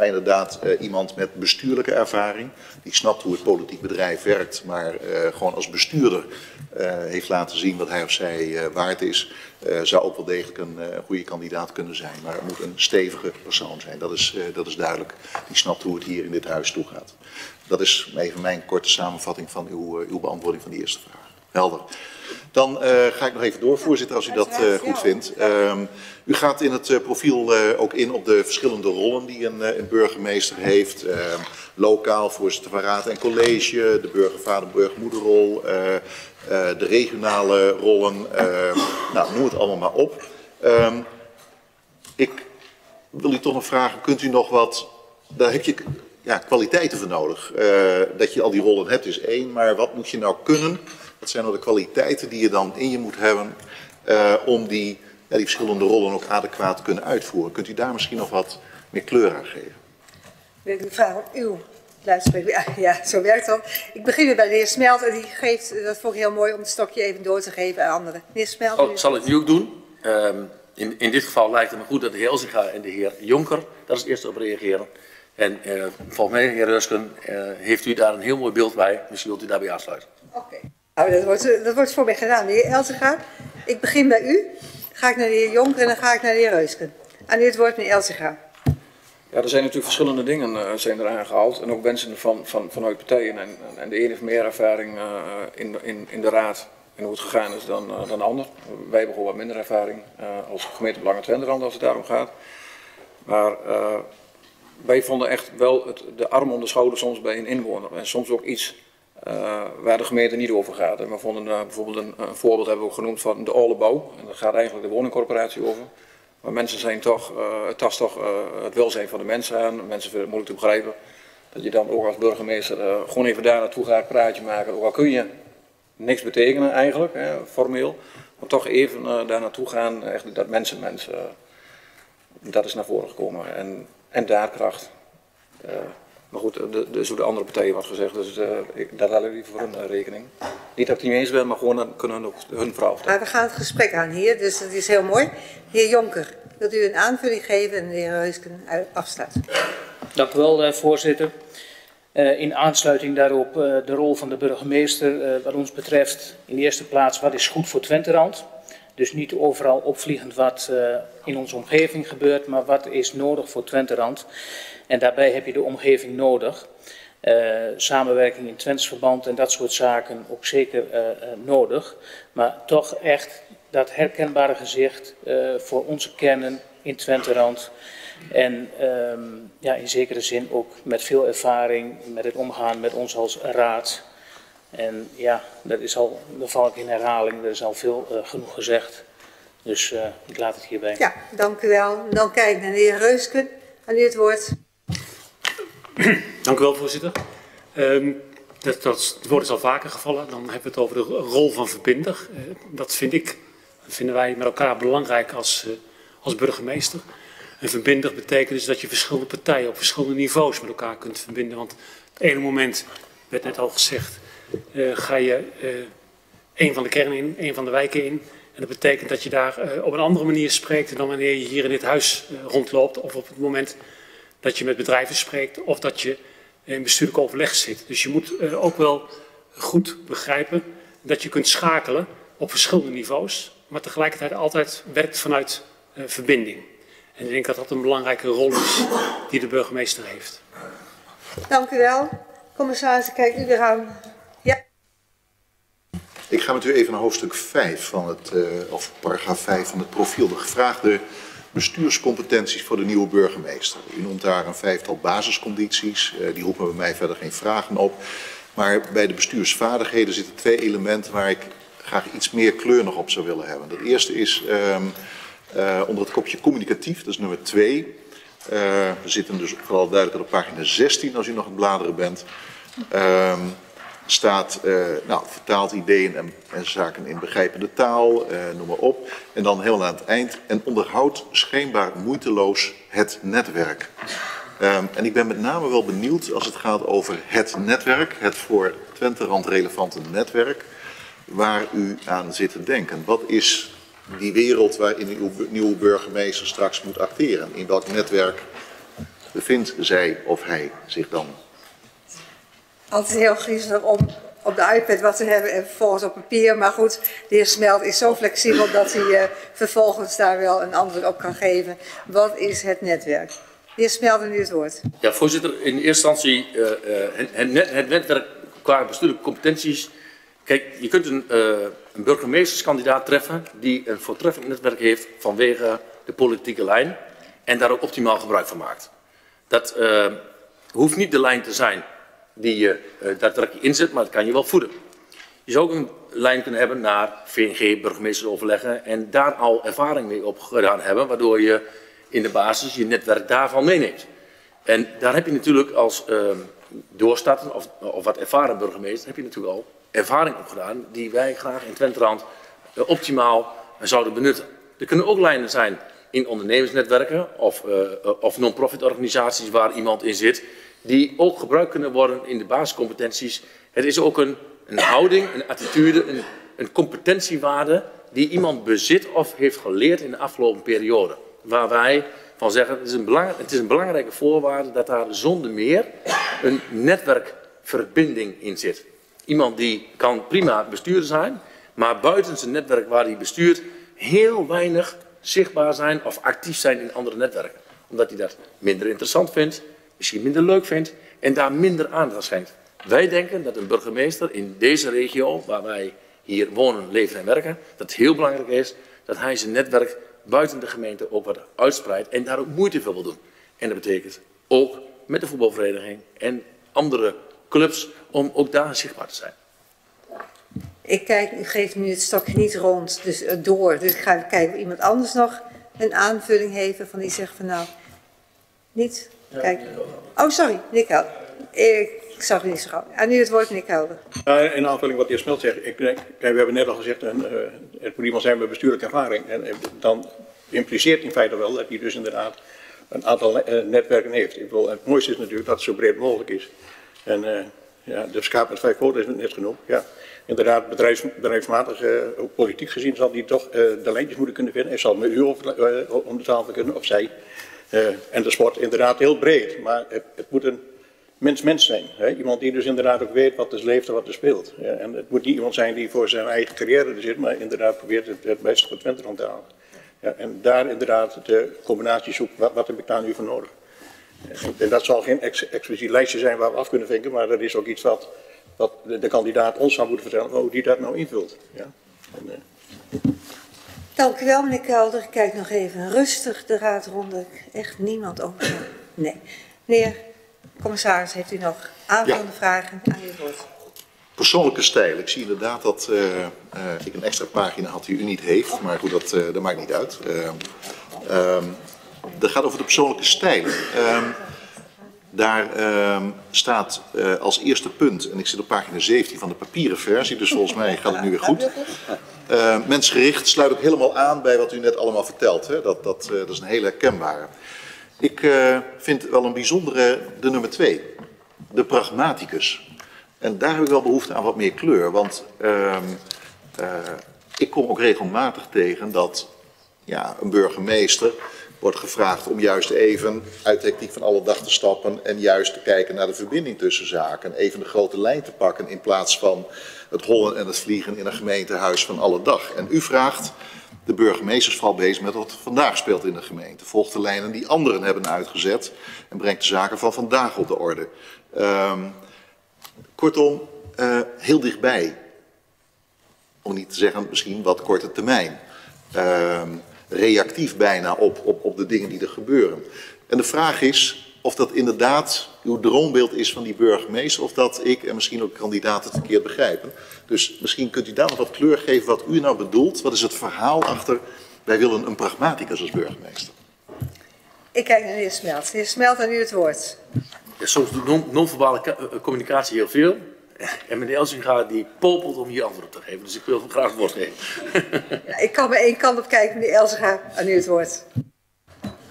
Maar inderdaad uh, iemand met bestuurlijke ervaring, die snapt hoe het politiek bedrijf werkt, maar uh, gewoon als bestuurder heeft laten zien wat hij of zij waard is. zou ook wel degelijk een goede kandidaat kunnen zijn. Maar het moet een stevige persoon zijn, dat is, dat is duidelijk. Die snapt hoe het hier in dit huis toegaat. Dat is even mijn korte samenvatting van uw, uw beantwoording van de eerste vraag. Helder. Dan uh, ga ik nog even door, voorzitter, als u dat uh, goed vindt. Uh, u gaat in het profiel ook in op de verschillende rollen die een, een burgemeester heeft. Ehm, lokaal, voorzitter van raad en college, de burgervader, burgermoederrol, de regionale rollen. Ehm, nou, noem het allemaal maar op. Ehm, ik wil u toch nog vragen, kunt u nog wat... Daar heb je ja, kwaliteiten voor nodig. Dat je al die rollen hebt is één, maar wat moet je nou kunnen? Wat zijn nou de kwaliteiten die je dan in je moet hebben uh, om die, ja, die verschillende rollen ook adequaat te kunnen uitvoeren? Kunt u daar misschien nog wat meer kleur aan geven? Wil ik vragen op uw luidspreker? Ja, ja, zo werkt dat. Ik begin weer bij de heer Smelt en die geeft, dat vond ik heel mooi om het stokje even door te geven aan anderen. De heer Smelt. Oh, zal ik nu ook doen? Um, in, in dit geval lijkt het me goed dat de heer Elzinga en de heer Jonker daar als eerste op reageren. En uh, volgens mij, heer Rusken, uh, heeft u daar een heel mooi beeld bij. Misschien wilt u daarbij aansluiten. Oké. Okay. Nou, dat, wordt, wordt voor mij gedaan. De heer ik begin bij u. Ga ik naar de heer Jonker en dan ga ik naar de heer Reusken. Aan u het woord, meneer Elzega. Ja, er zijn natuurlijk verschillende dingen uh, zijn er aangehaald. En ook wensen van, van, vanuit partijen. En, en de ene heeft meer ervaring uh, in, in, in de raad en hoe het gegaan is dan, uh, dan de ander. Wij hebben gewoon wat minder ervaring als gemeente Belangen als het daarom gaat. Maar wij vonden echt wel het, de arm om de schouder soms bij een inwoner. En soms ook iets uh, waar de gemeente niet over gaat. En we vonden uh, bijvoorbeeld een, voorbeeld hebben we genoemd van de Ollebouw. En dat gaat eigenlijk de woningcorporatie over. Maar mensen zijn toch, uh, het tast toch het welzijn van de mensen aan. Mensen vinden het moeilijk te begrijpen. Dat je dan ook als burgemeester gewoon even daar naartoe gaat, praatje maken. Ook al kun je niks betekenen eigenlijk, hè, formeel. Maar toch even daar naartoe gaan, echt dat mensen, mensen, dat is naar voren gekomen. En en daadkracht. Maar goed, de, de, zo de andere partijen wat gezegd, dus uh, ik, daar hadden we voor een uh, rekening. Niet dat ik het niet eens ben, maar gewoon dan kunnen ook hun verhaal vertellen. Maar we gaan het gesprek aan hier, dus dat is heel mooi. Heer Jonker, wilt u een aanvulling geven en de heer Heusken afstaat? Dank u wel, uh, voorzitter. in aansluiting daarop de rol van de burgemeester, wat ons betreft in de eerste plaats wat is goed voor Twenterand. Dus niet overal opvliegend wat in onze omgeving gebeurt, maar wat is nodig voor Twenterand. En daarbij heb je de omgeving nodig. Uh, samenwerking in Twents verband en dat soort zaken ook zeker uh, uh, nodig. Maar toch echt dat herkenbare gezicht voor onze kernen in Twenterand. En um, ja, in zekere zin ook met veel ervaring met het omgaan met ons als raad. En ja, dat is al, dan val ik in herhaling, er is al veel genoeg gezegd. Dus ik laat het hierbij. Ja, dank u wel. Dan kijk naar de heer Reusken. Aan u het woord. Dank u wel, voorzitter. Um, dat, dat, woord is al vaker gevallen. Dan hebben we het over de rol van verbinder. Uh, dat vind ik, vinden wij met elkaar belangrijk als, uh, als burgemeester. Een verbinder betekent dus dat je verschillende partijen op verschillende niveaus met elkaar kunt verbinden. Want op het ene moment, werd net al gezegd, uh, ga je een van de kernen in, een van de wijken in. En dat betekent dat je daar op een andere manier spreekt dan wanneer je hier in dit huis rondloopt. Of op het moment dat je met bedrijven spreekt of dat je in bestuurlijk overleg zit. Dus je moet uh, ook wel goed begrijpen dat je kunt schakelen op verschillende niveaus, maar tegelijkertijd altijd werkt vanuit uh, verbinding. En ik denk dat dat een belangrijke rol is die de burgemeester heeft. Dank u wel. Commissaris, kijk u eraan. Ja. Ik ga met u even naar hoofdstuk 5 van het, uh, of paragraaf 5 van het profiel. De gevraagde bestuurscompetenties voor de nieuwe burgemeester. U noemt daar een vijftal basiscondities, uh, die roepen bij mij verder geen vragen op. Maar bij de bestuursvaardigheden zitten twee elementen waar ik graag iets meer kleur nog op zou willen hebben. Het eerste is um, uh, onder het kopje communicatief, dat is nummer twee. Uh, we zitten dus vooral duidelijk op pagina 16 als u nog aan bladeren bent. Um, staat, uh, nou, vertaalt ideeën en, en, zaken in begrijpende taal, uh, noem maar op. En dan heel aan het eind, en onderhoudt schijnbaar moeiteloos het netwerk. Um, en ik ben met name wel benieuwd als het gaat over het netwerk, het voor Twenterand relevante netwerk, waar u aan zit te denken. Wat is die wereld waarin uw nieuwe burgemeester straks moet acteren? In welk netwerk bevindt zij of hij zich dan? Altijd heel griezelig om op de iPad wat te hebben en vervolgens op papier. Maar goed, de heer Smelt is zo flexibel dat hij uh, vervolgens daar wel een antwoord op kan geven. Wat is het netwerk? De heer Smelt, nu het woord. Ja, voorzitter. In eerste instantie uh, uh, het, het, netwerk qua bestuurlijke competenties. Kijk, je kunt een, een burgemeesterskandidaat treffen die een voortreffelijk netwerk heeft vanwege de politieke lijn en daar ook optimaal gebruik van maakt. Dat hoeft niet de lijn te zijn die je uh, daadwerkelijk inzet, maar dat kan je wel voeden. Je zou ook een lijn kunnen hebben naar VNG, burgemeestersoverleggen en daar al ervaring mee opgedaan hebben, waardoor je in de basis je netwerk daarvan meeneemt. En daar heb je natuurlijk als uh, doorstarten of, of wat ervaren burgemeester, heb je natuurlijk al ervaring opgedaan die wij graag in Twenterand uh, optimaal zouden benutten. Er kunnen ook lijnen zijn in ondernemersnetwerken of, of non-profit organisaties waar iemand in zit die ook gebruikt kunnen worden in de basiscompetenties. Het is ook een, een houding, een attitude, een, een competentiewaarde die iemand bezit of heeft geleerd in de afgelopen periode. Waar wij van zeggen, het is een, het is een belangrijke voorwaarde dat daar zonder meer een netwerkverbinding in zit. Iemand die kan prima bestuurder zijn, maar buiten zijn netwerk waar hij bestuurt heel weinig zichtbaar zijn of actief zijn in andere netwerken. Omdat hij dat minder interessant vindt, misschien minder leuk vindt en daar minder aandacht schenkt. Wij denken dat een burgemeester in deze regio, waar wij hier wonen, leven en werken, dat het heel belangrijk is dat hij zijn netwerk buiten de gemeente ook wat uitspreidt en daar ook moeite voor wil doen. En dat betekent ook met de voetbalvereniging en andere clubs om ook daar zichtbaar te zijn. Ik kijk, u geeft nu het stokje niet rond, dus uh, door. Dus ik ga kijken of iemand anders nog een aanvulling heeft van die zegt van nou, niet Kijk. Oh, sorry, Nick Helder. Ik zag niet zo. En nu het woord Nick Helder. Ja, in aanvulling wat de heer Smelt zegt. Ik denk, we hebben net al gezegd, uh, het moet iemand zijn met bestuurlijke ervaring. En dan impliceert in feite wel dat hij dus inderdaad een aantal netwerken heeft. Ik het mooiste is natuurlijk dat het zo breed mogelijk is. En ja, de schaap met vijf poten is net genoeg. Ja. Inderdaad, bedrijfs, bedrijfsmatig, ook politiek gezien, zal die toch de lijntjes moeten kunnen vinden. Hij zal met u om de tafel kunnen, of zij. En de sport inderdaad heel breed, maar het, het moet een mens-mens zijn. Hè? Iemand die dus inderdaad ook weet wat er leeft en wat er speelt. Ja, en het moet niet iemand zijn die voor zijn eigen carrière er zit, maar inderdaad probeert het, het beste van Twente rond te halen. Ja, en daar inderdaad de combinatie zoekt, wat, heb ik daar nu voor nodig? En, en dat zal geen ex, expliciet lijstje zijn waar we af kunnen vinken, maar dat is ook iets wat, de, kandidaat ons zou moeten vertellen, hoe die dat nou invult. Ja? En, uh... Dank u wel, meneer Kelder. Ik kijk nog even rustig de raad rond. Echt niemand over. Nee. Meneer Commissaris, heeft u nog aanvullende ja. vragen aan uw woord? Persoonlijke stijl. Ik zie inderdaad dat uh, uh, ik een extra pagina had die u niet heeft, maar goed, dat, uh, dat maakt niet uit. Um, dat gaat over de persoonlijke stijl. Um, daar um, staat als eerste punt, en ik zit op pagina 17 van de papieren versie, dus volgens mij gaat het nu weer goed. mensgericht sluit ook helemaal aan bij wat u net allemaal vertelt. Hè? Dat, dat, dat is een hele herkenbare. Ik uh, vind wel een bijzondere de nummer twee, de pragmaticus. En daar heb ik wel behoefte aan wat meer kleur, want uh, ik kom ook regelmatig tegen dat ja, een burgemeester wordt gevraagd om juist even uit de hectiek van alle dag te stappen en juist te kijken naar de verbinding tussen zaken. En even de grote lijn te pakken in plaats van het hollen en het vliegen in een gemeentehuis van alle dag. En u vraagt de burgemeester is vooral bezig met wat vandaag speelt in de gemeente. Volgt de lijnen die anderen hebben uitgezet en brengt de zaken van vandaag op de orde. Um, kortom, uh, heel dichtbij. Om niet te zeggen misschien wat korte termijn. Um, reactief bijna op, op, op de dingen die er gebeuren. En de vraag is of dat inderdaad uw droombeeld is van die burgemeester, of dat ik en misschien ook kandidaten het verkeerd begrijpen. Dus misschien kunt u daar nog wat kleur geven wat u nou bedoelt. Wat is het verhaal achter, wij willen een pragmaticus als burgemeester? Ik kijk naar de heer Smelt. De heer Smelt, aan u het woord. Ja, soms doet non-verbale non eh, communicatie heel veel. En meneer Elsinga die popelt om hier antwoord op te geven. Dus ik wil graag het woord geven. Ja, ik kan maar één kant op kijken, meneer Elsinga. Aan u het woord.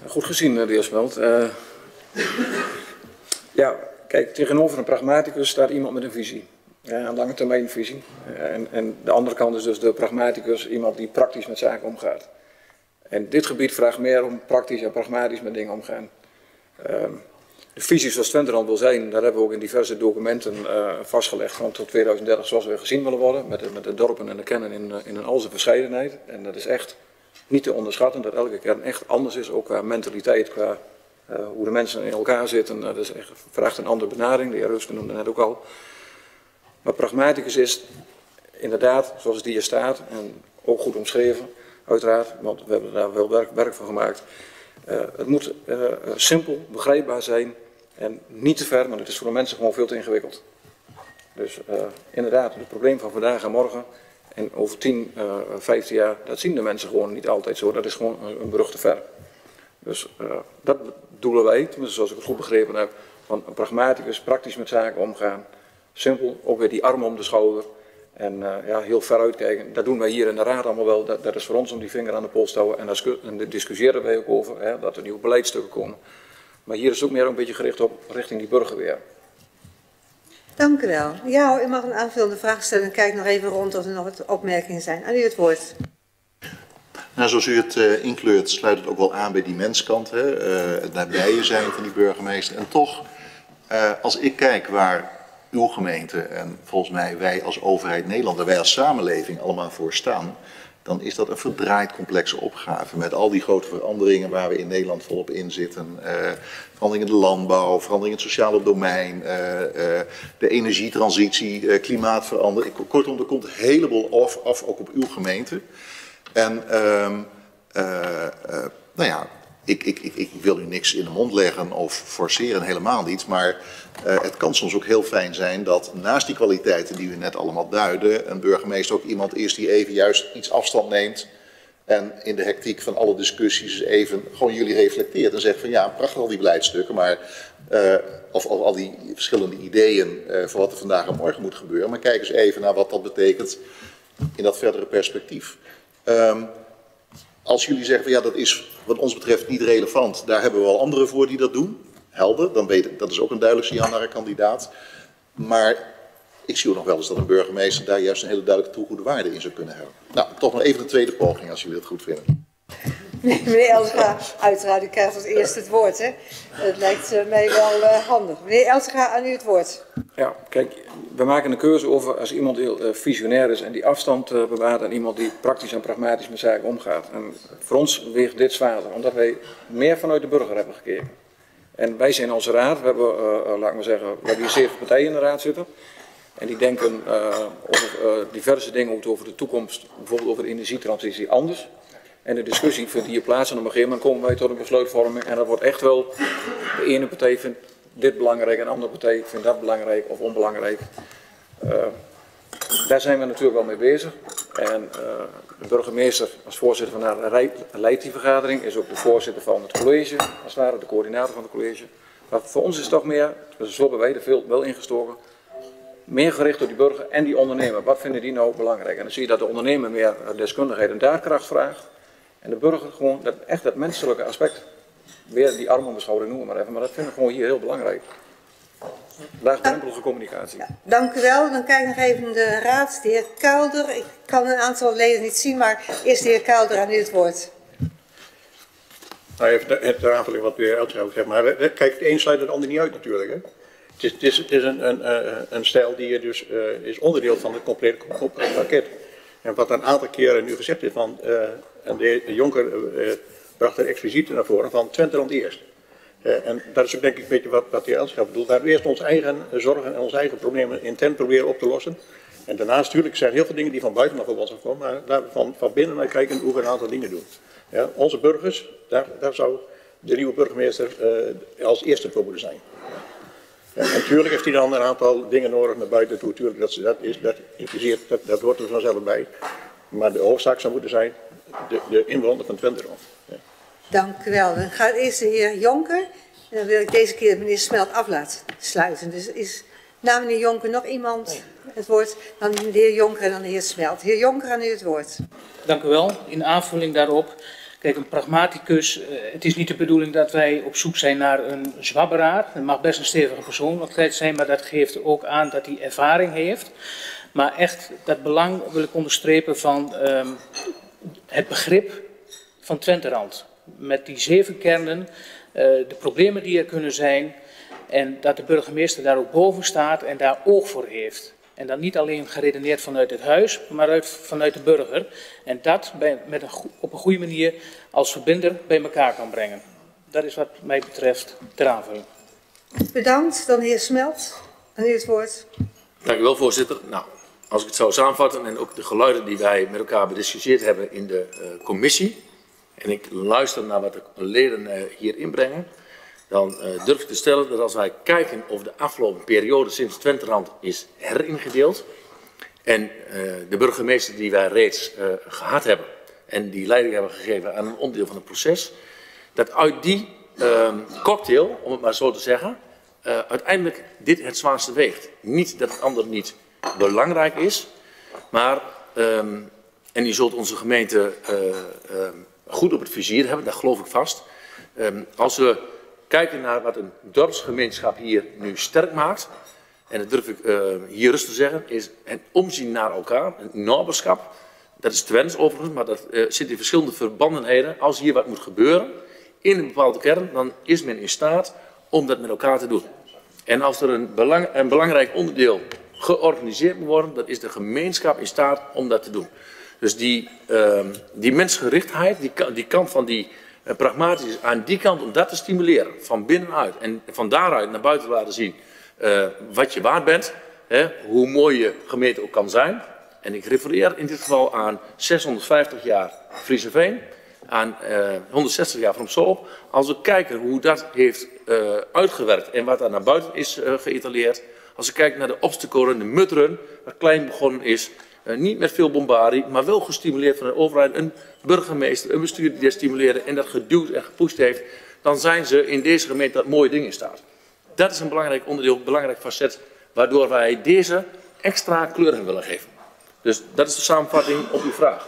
Goed gezien, de heer Smelt. Uh, ja, kijk, tegenover een pragmaticus staat iemand met een visie. Ja, een lange termijn visie. En, en de andere kant is dus de pragmaticus, iemand die praktisch met zaken omgaat. En dit gebied vraagt meer om praktisch en pragmatisch met dingen omgaan. Um, de visie zoals Twenterand wil zijn, daar hebben we ook in diverse documenten uh, vastgelegd van tot 2030 zoals we gezien willen worden. Met de, met de dorpen en de kennen in, uh, in een al zijn verscheidenheid. En dat is echt niet te onderschatten, dat elke kern echt anders is, ook qua mentaliteit, qua uh, hoe de mensen in elkaar zitten. dat is echt, vraagt een andere benadering, de heer Rusten noemde net ook al. Maar pragmaticus is inderdaad, zoals het hier staat, en ook goed omschreven, uiteraard, want we hebben daar wel werk, werk van gemaakt. Het moet simpel, begrijpbaar zijn en niet te ver, want het is voor de mensen gewoon veel te ingewikkeld. Dus uh, inderdaad, het probleem van vandaag en morgen en over 10, 15 jaar, dat zien de mensen gewoon niet altijd zo. Dat is gewoon een, een brug te ver. Dus dat doelen wij, tenminste zoals ik het goed begrepen heb, van een pragmaticus, praktisch met zaken omgaan. Simpel, ook weer die arm om de schouder. En uh, ja, heel ver uitkijken. Dat doen wij hier in de Raad allemaal wel. Dat, dat is voor ons om die vinger aan de pols te houden. En daar discussiëren wij ook over, hè, dat er nieuwe beleidstukken komen. Maar hier is het ook meer een beetje gericht op richting die burger weer. Dank u wel. Ja, u mag een aanvullende vraag stellen. Kijk nog even rond of er nog wat opmerkingen zijn. Aan u het woord. Nou, zoals u het uh, inkleurt, sluit het ook wel aan bij die menskant. Hè? Uh, het nabije zijn van die burgemeester. En toch, uh, als ik kijk waar uw gemeente en volgens mij wij als overheid Nederland en wij als samenleving allemaal voor staan, dan is dat een verdraaid complexe opgave. Met al die grote veranderingen waar we in Nederland volop in zitten. Uh, verandering in de landbouw, verandering in het sociale domein, uh, uh, de energietransitie, klimaatverandering. Kortom, er komt een heleboel af, af ook op uw gemeente. En ehm, nou ja, ik, ik, ik, ik, wil u niks in de mond leggen of forceren, helemaal niet. Maar uh, het kan soms ook heel fijn zijn dat naast die kwaliteiten die u net allemaal duiden, een burgemeester ook iemand is die even juist iets afstand neemt. En in de hectiek van alle discussies even gewoon jullie reflecteert en zegt van ja, prachtig al die beleidstukken, maar uh, of, al die verschillende ideeën uh, voor wat er vandaag en morgen moet gebeuren. Maar kijk eens even naar wat dat betekent in dat verdere perspectief. Um, Als jullie zeggen ja, dat is wat ons betreft niet relevant, daar hebben we wel anderen voor die dat doen. Helder, dan weet ik, dat is ook een duidelijk signaal naar een kandidaat. Maar ik zie ook nog wel eens dat een burgemeester daar juist een hele duidelijke toegoede waarde in zou kunnen hebben. Nou, toch nog even een tweede poging als jullie dat goed vinden. Meneer Elstra, uiteraard, u krijgt als eerste het woord. Hè? Het lijkt eh, mij wel uh, handig. Meneer Elstra, aan u het woord. Ja, kijk, we maken een keuze over als iemand heel uh, visionair is en die afstand bewaart en iemand die praktisch en pragmatisch met zaken omgaat. En voor ons weegt dit zwaarder, omdat wij meer vanuit de burger hebben gekeken. En wij zijn onze raad, we hebben, laat ik maar zeggen, we hebben hier zeven partijen in de raad zitten. En die denken over diverse dingen over de toekomst, bijvoorbeeld over de energietransitie, anders. En de discussie vindt hier plaats en op een gegeven moment komen wij tot een besluitvorming. En dat wordt echt wel, de ene partij vindt dit belangrijk en de andere partij vindt dat belangrijk of onbelangrijk. Uh, daar zijn we natuurlijk wel mee bezig. En uh, de burgemeester als voorzitter van de leidt die vergadering, is ook de voorzitter van het college, als het ware de coördinator van het college. Maar voor ons is toch meer, zo hebben wij er veel wel ingestoken, meer gericht op die burger en die ondernemer. Wat vinden die nou belangrijk? En dan zie je dat de ondernemer meer deskundigheid en daadkracht vraagt. En de burger gewoon dat, echt dat menselijke aspect. Weer die armoebeschouwing noemen maar even, maar dat vinden we gewoon hier heel belangrijk. Laagdrempelige communicatie. Ja, dank u wel. Dan kijk ik nog even de raad, de heer Kuilder. Ik kan een aantal leden niet zien, maar eerst de heer Kuilder aan u het woord. Nou, even het aanvulling wat de heer Eltje zegt. Maar kijk, het een sluit het ander niet uit natuurlijk. Hè. Het is, het is, het is een, een, een, stijl die dus, uh, is onderdeel van het complete pakket. En wat een aantal keren nu gezegd is van, uh, en de Jonker uh, bracht er expliciet naar voren van Twente rond eerst. Uh, en dat is ook denk ik een beetje wat, wat de heer Elschap bedoelt. We eerst onze eigen zorgen en onze eigen problemen intern proberen op te lossen. En daarnaast natuurlijk zijn heel veel dingen die van buiten nog op ons afkomen, maar we van, van binnen naar kijken hoe we een aantal dingen doen. Ja, onze burgers, daar, daar zou de nieuwe burgemeester als eerste voor moeten zijn. Ja, natuurlijk heeft hij dan een aantal dingen nodig naar buiten toe. Natuurlijk, dat, dat, is, dat dat, dat hoort er vanzelf bij. Maar de hoofdzaak zou moeten zijn de, de inwoner van Twente. Ja. Dank u wel. Dan gaat eerst de heer Jonker. En dan wil ik deze keer meneer Smelt af laten sluiten. Dus is na meneer Jonker nog iemand het woord? Dan de heer Jonker en dan de heer Smelt. Heer Jonker, aan u het woord. Dank u wel. In aanvulling daarop Kijk, een pragmaticus, uh, het is niet de bedoeling dat wij op zoek zijn naar een zwabberaar. Het mag best een stevige persoonlijkheid zijn, maar dat geeft ook aan dat hij ervaring heeft. Maar echt dat belang wil ik onderstrepen van um, het begrip van Twenterand. Met die zeven kernen, uh, de problemen die er kunnen zijn. En dat de burgemeester daar ook boven staat en daar oog voor heeft. En dan niet alleen geredeneerd vanuit het huis, maar uit, vanuit de burger. En dat bij, met een, op een goede manier als verbinder bij elkaar kan brengen. Dat is wat mij betreft ter aanvulling. Bedankt. Dan de heer Smelt. Aan u het woord. Dank u wel, voorzitter. Nou, als ik het zou samenvatten en ook de geluiden die wij met elkaar bediscussieerd hebben in de uh, commissie. En ik luister naar wat de leden uh, hier inbrengen dan uh, durf ik te stellen dat als wij kijken of de afgelopen periode sinds Twenterand is heringedeeld en de burgemeester die wij reeds gehad hebben en die leiding hebben gegeven aan een onderdeel van het proces, dat uit die ehm, cocktail, om het maar zo te zeggen, uiteindelijk dit het zwaarste weegt. Niet dat het ander niet belangrijk is, maar, um, en die zult onze gemeente um, goed op het vizier hebben, dat geloof ik vast. als we kijken naar wat een dorpsgemeenschap hier nu sterk maakt, en dat durf ik hier rustig te zeggen, is het omzien naar elkaar, een naberschap. Dat is Twents overigens, maar dat uh, zit in verschillende verbandenheden. Als hier wat moet gebeuren in een bepaalde kern, dan is men in staat om dat met elkaar te doen. En als er een, een belangrijk onderdeel georganiseerd moet worden, dan is de gemeenschap in staat om dat te doen. Dus die, uh, die mensgerichtheid, die, die kant van die uh, pragmatisch aan die kant om dat te stimuleren, van binnenuit. En van daaruit naar buiten te laten zien uh, wat je waard bent, hè, hoe mooi je gemeente ook kan zijn. En ik refereer in dit geval aan 650 jaar Friese Veen, aan uh, 160 jaar van Zoop. Als we kijken hoe dat heeft uitgewerkt en wat daar naar buiten is geëtaleerd. Als we kijken naar de obstacle de mutrun, wat klein begonnen is, uh, niet met veel bombardie, maar wel gestimuleerd van de overheid. Een burgemeester, een bestuur die dat stimuleert en dat geduwd en gepusht heeft. Dan zijn ze in deze gemeente dat mooie ding in staat. Dat is een belangrijk onderdeel, een belangrijk facet, waardoor wij deze extra kleur willen geven. Dus dat is de samenvatting op uw vraag.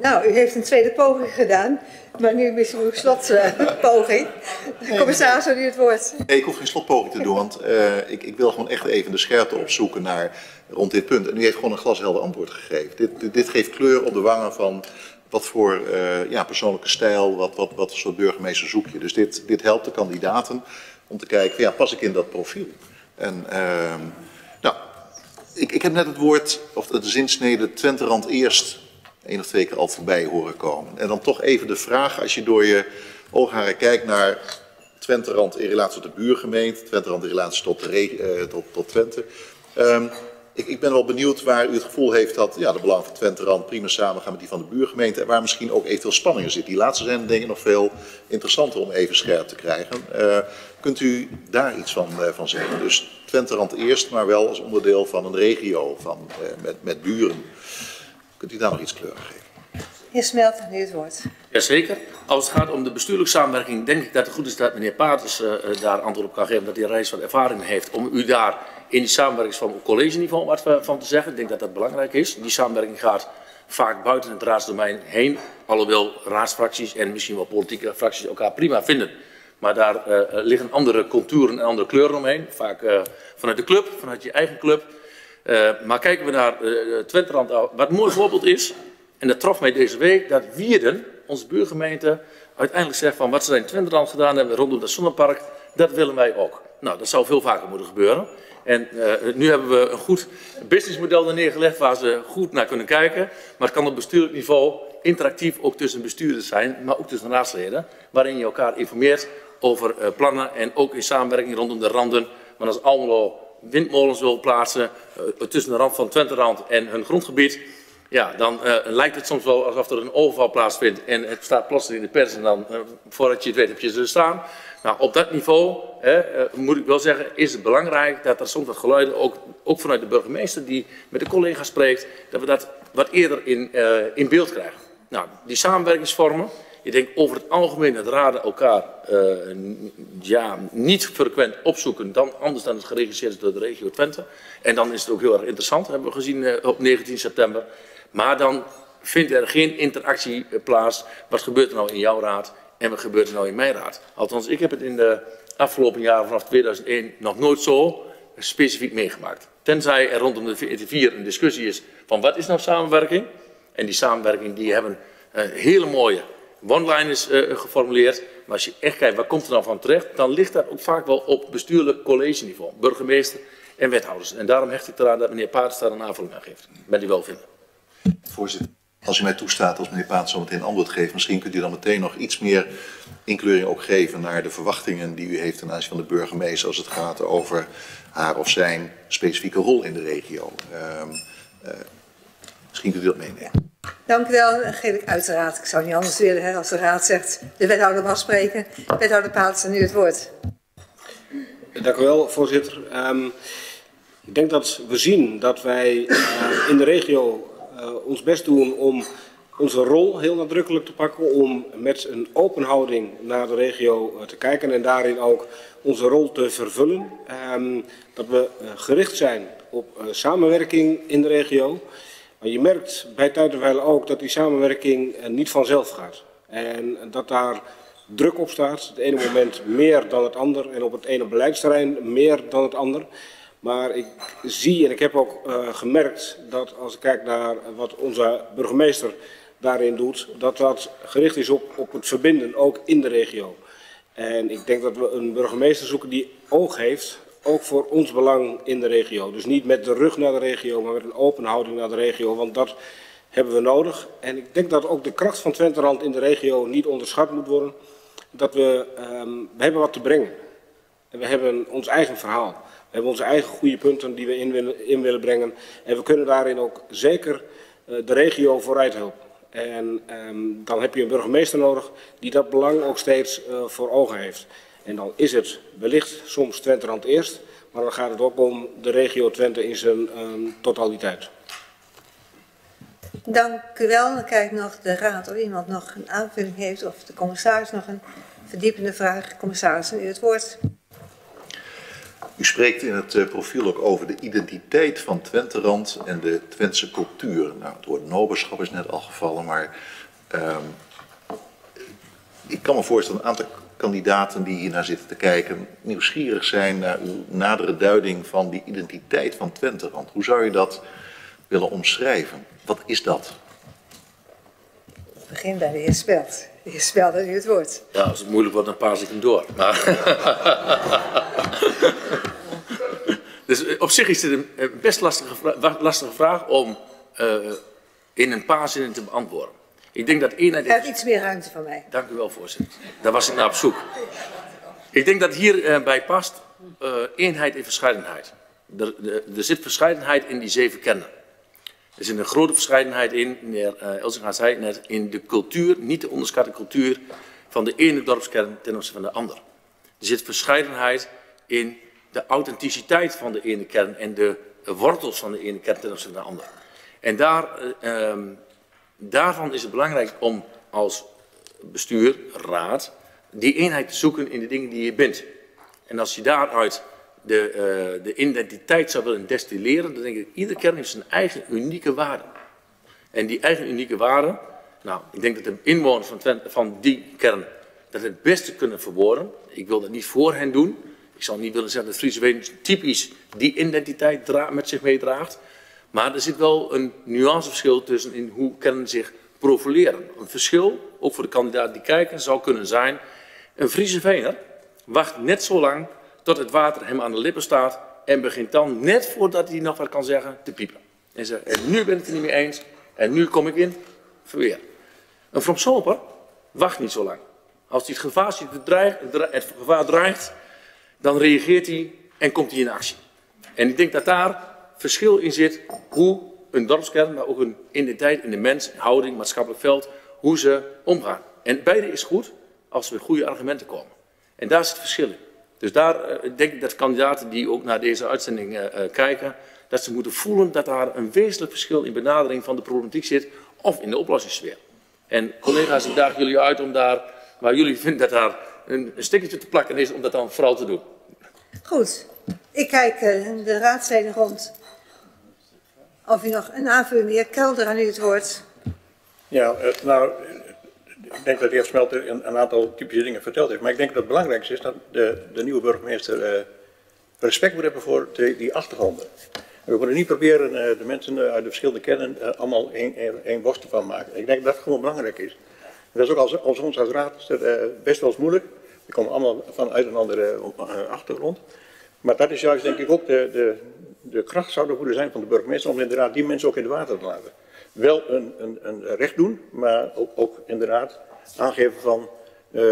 Nou, u heeft een tweede poging gedaan, maar nu misschien uw slotpoging. Commissaris, u het woord. Nee, ik hoef geen slotpoging te doen, want uh, ik, ik, wil gewoon echt even de scherpte opzoeken naar, rond dit punt. En u heeft gewoon een glashelder antwoord gegeven. Dit, dit, dit geeft kleur op de wangen van wat voor uh, ja, persoonlijke stijl, wat, wat, wat soort burgemeester zoek je. Dus dit, dit helpt de kandidaten om te kijken, ja, pas ik in dat profiel? En uh, nou, ik, ik heb net het woord, of de zinsnede Twenterand eerst één of twee keer al voorbij horen komen. En dan toch even de vraag, als je door je oogharen kijkt naar Twenterand in relatie tot de buurgemeente, Twenterand in relatie tot, de, uh, tot, tot Twente. Um, ik, ik, ben wel benieuwd waar u het gevoel heeft dat ja, de belangen van Twenterand prima samengaan met die van de buurgemeente. En waar misschien ook eventueel spanningen zitten. Die laatste zijn ik nog veel interessanter om even scherp te krijgen. Uh, kunt u daar iets van, uh, van zeggen? Dus Twenterand eerst, maar wel als onderdeel van een regio van, met, met buren. Kunt u daar nog iets kleurig geven? Heer Smelt, nu het woord. Jazeker. Als het gaat om de bestuurlijke samenwerking, denk ik dat het goed is dat meneer Paters uh, daar antwoord op kan geven. Dat hij een reis van ervaring heeft om u daar in die samenwerking van college niveau wat van te zeggen. Ik denk dat dat belangrijk is. Die samenwerking gaat vaak buiten het raadsdomein heen. Alhoewel raadsfracties en misschien wel politieke fracties elkaar prima vinden. Maar daar uh, liggen andere contouren en andere kleuren omheen. Vaak uh, vanuit de club, vanuit je eigen club. Uh, maar kijken we naar uh, Twenterand, wat een mooi voorbeeld is, en dat trof mij deze week, dat Wierden, onze buurgemeente, uiteindelijk zegt van wat ze in Twenterand gedaan hebben rondom het zonnepark, dat willen wij ook. Nou, dat zou veel vaker moeten gebeuren. En nu hebben we een goed businessmodel er neergelegd waar ze goed naar kunnen kijken. Maar het kan op bestuurlijk niveau interactief ook tussen bestuurders zijn, maar ook tussen raadsleden. Waarin je elkaar informeert over plannen en ook in samenwerking rondom de randen. Maar als Almelo windmolens wil plaatsen uh, tussen de rand van Twenterand en hun grondgebied. Ja, dan uh, lijkt het soms wel alsof er een overval plaatsvindt en het staat plotseling in de pers en dan, uh, voordat je het weet, heb je ze staan. Nou, op dat niveau, hè, moet ik wel zeggen, is het belangrijk dat er soms wat geluiden, ook, ook vanuit de burgemeester die met de collega spreekt, dat we dat wat eerder in, in beeld krijgen. Nou, die samenwerkingsvormen, ik denk over het algemeen dat raden elkaar ja, niet frequent opzoeken, dan, anders dan het geregisseerd is door de regio Twente. En dan is het ook heel erg interessant, hebben we gezien op 19 september. Maar dan vindt er geen interactie plaats. Wat gebeurt er nou in jouw raad en wat gebeurt er nou in mijn raad? Althans, ik heb het in de afgelopen jaren vanaf 2001 nog nooit zo specifiek meegemaakt. Tenzij er rondom de vier een discussie is van wat is nou samenwerking? En die samenwerking die hebben uh, hele mooie one-liners uh, geformuleerd. Maar als je echt kijkt, waar komt er nou van terecht? Dan ligt dat ook vaak wel op bestuurlijk college niveau. Burgemeester en wethouders. En daarom hecht ik eraan dat meneer Paards daar een aanvulling aan geeft. Ben die wel vinden. Voorzitter, als u mij toestaat, als meneer Paat zo meteen antwoord geeft, misschien kunt u dan meteen nog iets meer inkleuring ook geven naar de verwachtingen die u heeft ten aanzien van de burgemeester als het gaat over haar of zijn specifieke rol in de regio. Uh, misschien kunt u dat meenemen. Dank u wel. Dan geef ik uiteraard, ik zou niet anders willen hè, als de raad zegt, de wethouder mag spreken. Wethouder Paat, nu het woord. Dank u wel, voorzitter. Um, ik denk dat we zien dat wij uh, in de regio uh, ons best doen om onze rol heel nadrukkelijk te pakken. Om met een open houding naar de regio uh, te kijken en daarin ook onze rol te vervullen. Um, dat we gericht zijn op samenwerking in de regio. Maar je merkt bij Tuitenwijl ook dat die samenwerking niet vanzelf gaat. En dat daar druk op staat. Het ene moment meer dan het ander en op het ene beleidsterrein meer dan het ander. Maar ik zie en ik heb ook uh, gemerkt dat als ik kijk naar wat onze burgemeester daarin doet, dat dat gericht is op, op het verbinden, ook in de regio. En ik denk dat we een burgemeester zoeken die oog heeft, ook voor ons belang in de regio. Dus niet met de rug naar de regio, maar met een open houding naar de regio, want dat hebben we nodig. En ik denk dat ook de kracht van Twenterand in de regio niet onderschat moet worden. Dat we, um, we hebben wat te brengen. En we hebben ons eigen verhaal. We hebben onze eigen goede punten die we in willen, in willen brengen. En we kunnen daarin ook zeker uh, de regio vooruit helpen. En um, dan heb je een burgemeester nodig die dat belang ook steeds uh, voor ogen heeft. En dan is het wellicht soms Twenterand eerst, maar dan gaat het ook om de regio Twente in zijn um, totaliteit. Dank u wel. Dan kijk ik nog de raad of iemand nog een aanvulling heeft of de commissaris nog een verdiepende vraag. Commissaris, u het woord. U spreekt in het eh, profiel ook over de identiteit van Twenterand en de Twentse cultuur. Nou, het woord noberschap is net al gevallen, maar um, ik kan me voorstellen, een aantal kandidaten die hier naar zitten te kijken, nieuwsgierig zijn naar uw nadere duiding van die identiteit van Twenterand. Hoe zou je dat willen omschrijven? Wat is dat? Begin bij de heer Speld. De heer Speld, dat u het woord. Ja, als het moeilijk wordt, dan paas ik hem door. Maar dus eh, op zich is het een best lastige, lastige vraag om uh, in een paar zinnen te beantwoorden. Ik denk dat eenheid... Hebt iets meer ruimte van mij. Dank u wel, voorzitter. Daar was ik naar op zoek. Ik denk dat hierbij uh, past uh, eenheid en verscheidenheid. Er, er, er, zit verscheidenheid in die zeven kennen. Er zit een grote verscheidenheid in, meneer uh, Elzinga zei net, in de cultuur, niet de onderschatte cultuur van de ene dorpskern ten opzichte van de ander. Er zit verscheidenheid in de authenticiteit van de ene kern en de wortels van de ene kern ten opzichte van de ander. En daar, uh, um, daarvan is het belangrijk om als bestuur, raad, die eenheid te zoeken in de dingen die je bent. En als je daaruit de, uh, de identiteit zou willen destilleren, dan denk ik, iedere kern heeft zijn eigen unieke waarde. En die eigen unieke waarde, nou, ik denk dat de inwoners van, van die kern dat het beste kunnen verwoorden. Ik wil dat niet voor hen doen. Ik zal niet willen zeggen dat Friese Wenen typisch die identiteit met zich meedraagt. Maar er zit wel een nuanceverschil tussen in hoe kernen zich profileren. Een verschil, ook voor de kandidaten die kijken, zou kunnen zijn... een Friese Vener wacht net zo lang tot het water hem aan de lippen staat... en begint dan, net voordat hij nog wat kan zeggen, te piepen. En zegt, en nu ben ik het niet mee eens en nu kom ik in verweer. Een From Soper wacht niet zo lang. Als hij het gevaar, ziet, het gevaar dreigt, dan reageert hij en komt hij in actie. En ik denk dat daar verschil in zit hoe een dorpskern, maar ook een identiteit in de mens, houding, maatschappelijk veld, hoe ze omgaan. En beide is goed als we goede argumenten komen. En daar zit het verschil in. Dus daar uh, denk ik dat kandidaten die ook naar deze uitzending uh, uh, kijken, dat ze moeten voelen dat daar een wezenlijk verschil in benadering van de problematiek zit of in de oplossingssfeer. En collega's, ik daag jullie uit om daar, waar jullie vinden dat daar een, stickertje te plakken is, om dat dan vooral te doen. Goed, ik kijk de raadsleden rond. Of u nog een aanvulling, de heer Kelder, aan u het woord. Ja, nou, ik denk dat de heer Smelter een, aantal typische dingen verteld heeft. Maar ik denk dat het belangrijkste is dat de, de nieuwe burgemeester uh, respect moet hebben voor die achtergronden. We moeten niet proberen uh, de mensen uit de verschillende kennen uh, allemaal één worst van maken. Ik denk dat dat gewoon belangrijk is. Dat is ook als, als ons als raad best wel eens moeilijk. We komen allemaal vanuit een andere achtergrond. Maar dat is juist denk ik ook de, de, de kracht zou er moeten zijn van de burgemeester om inderdaad die mensen ook in het water te laten. Wel een, een, een recht doen, maar ook, ook inderdaad aangeven van, uh,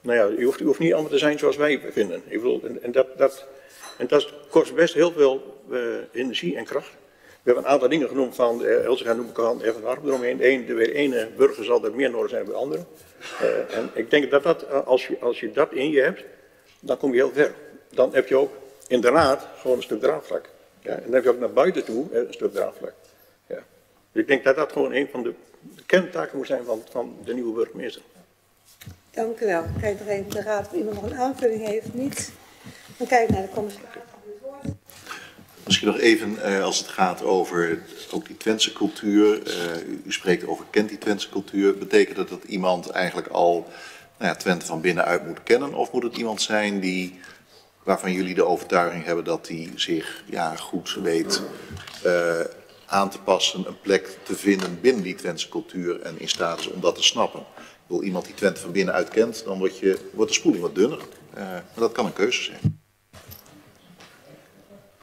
nou ja, u hoeft, u hoeft niet allemaal te zijn zoals wij vinden. Ik bedoel, en, en, dat, dat, en dat kost best heel veel uh, energie en kracht. We hebben een aantal dingen genoemd van, uh, Elsa noem ik al even warm eromheen. Eén, de ene burger zal er meer nodig zijn dan de andere. En ik denk dat, dat als, je, als je dat in je hebt, dan kom je heel ver. Dan heb je ook in de raad gewoon een stuk draagvlak. Ja, en dan heb je ook naar buiten toe een stuk draagvlak. Ja. Dus ik denk dat dat gewoon een van de kerntaken moet zijn van, van de nieuwe burgemeester. Dank u wel. Kijk nog even de raad of iemand nog een aanvulling heeft. Niet. Dan kijk ik naar de commissie. Misschien nog even eh, als het gaat over ook die Twentse cultuur. Uh, u, u, spreekt over kent die Twentse cultuur. Betekent dat dat iemand eigenlijk al nou ja, Twente van binnenuit moet kennen? Of moet het iemand zijn die waarvan jullie de overtuiging hebben dat hij zich ja, goed weet uh, aan te passen, een plek te vinden binnen die Twentse cultuur en in staat is om dat te snappen. Ik bedoel, iemand die Twente van binnenuit kent, dan wordt, je, wordt de spoeling wat dunner. Uh, maar dat kan een keuze zijn.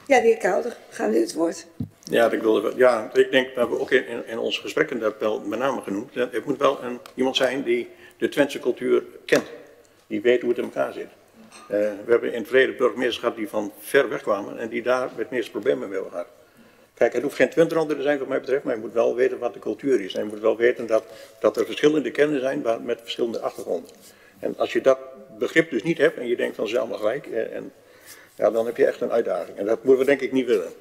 Ja, de heer Kouder, gaan u het woord. Ja, ik, wilde, ja, ik denk, we hebben ook in, in onze gesprekken dat wel met name genoemd. Het moet wel een, iemand zijn die de Twentse cultuur kent. Die weet hoe het in elkaar zit. Uh, we hebben in het verleden burgemeesters gehad die van ver weg kwamen en die daar het meeste problemen mee gehad. Kijk, het hoeft geen twintrander te zijn wat mij betreft, maar je moet wel weten wat de cultuur is. En je moet wel weten dat, dat er verschillende kennen zijn met verschillende achtergronden. En als je dat begrip dus niet hebt en je denkt van ze zijn allemaal gelijk, eh, en, ja, dan heb je echt een uitdaging. En dat moeten we denk ik niet willen.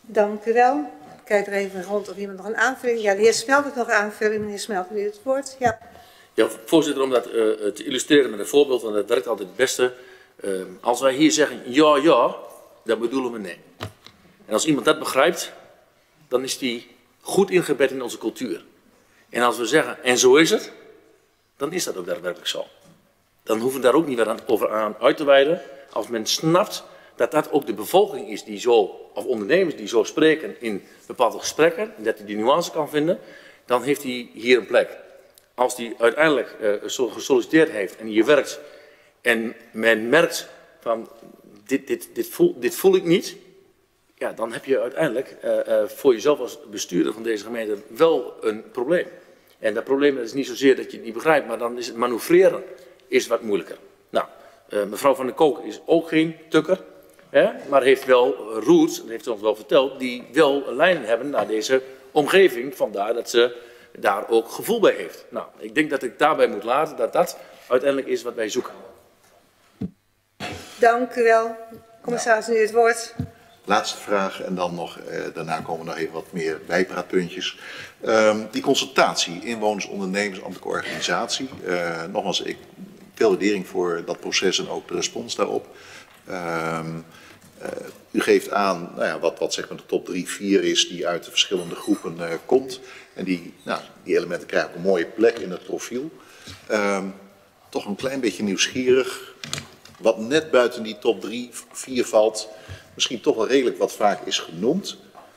Dank u wel. Ik kijk er even rond of iemand nog een aanvulling. Ja, de heer Smelt heeft nog een aanvulling. Meneer Smelt, u het woord. Ja. Voorzitter, om dat uh, te illustreren met een voorbeeld, want dat werkt altijd het beste. Uh, als wij hier zeggen ja, ja, dan bedoelen we nee. En als iemand dat begrijpt, dan is die goed ingebed in onze cultuur. En als we zeggen, en zo is het, dan is dat ook daadwerkelijk zo. Dan hoeven we daar ook niet meer over aan uit te wijden. Als men snapt dat dat ook de bevolking is die zo, of ondernemers die zo spreken in bepaalde gesprekken, en dat hij die nuance kan vinden, dan heeft hij hier een plek. Als hij uiteindelijk uh, gesolliciteerd heeft en hier werkt en men merkt van dit, dit, dit, voel, dit voel ik niet, ja, dan heb je uiteindelijk uh, uh, voor jezelf als bestuurder van deze gemeente wel een probleem. En dat probleem is niet zozeer dat je het niet begrijpt, maar dan is het manoeuvreren is wat moeilijker. Nou, mevrouw van der Kook is ook geen tukker, hè, maar heeft wel roots, dat heeft ons wel verteld, die wel lijnen hebben naar deze omgeving. Vandaar dat ze daar ook gevoel bij heeft. Nou, ik denk dat ik daarbij moet laten dat dat uiteindelijk is wat wij zoeken. Dank u wel. Commissaris, nu het woord. Laatste vraag en dan nog, eh, daarna komen nog even wat meer bijpraatpuntjes. Um, die consultatie, inwoners, ondernemers, ambtelijke organisatie. Uh, nogmaals, ik veel waardering voor dat proces en ook de respons daarop. Um, uh, u geeft aan nou ja, wat, wat zeg maar de top 3, 4 is die uit de verschillende groepen uh, komt. En die, nou, die elementen krijgen ook een mooie plek in het profiel. Um, toch een klein beetje nieuwsgierig. Wat net buiten die top 3, 4 valt, misschien toch wel redelijk wat vaak is genoemd.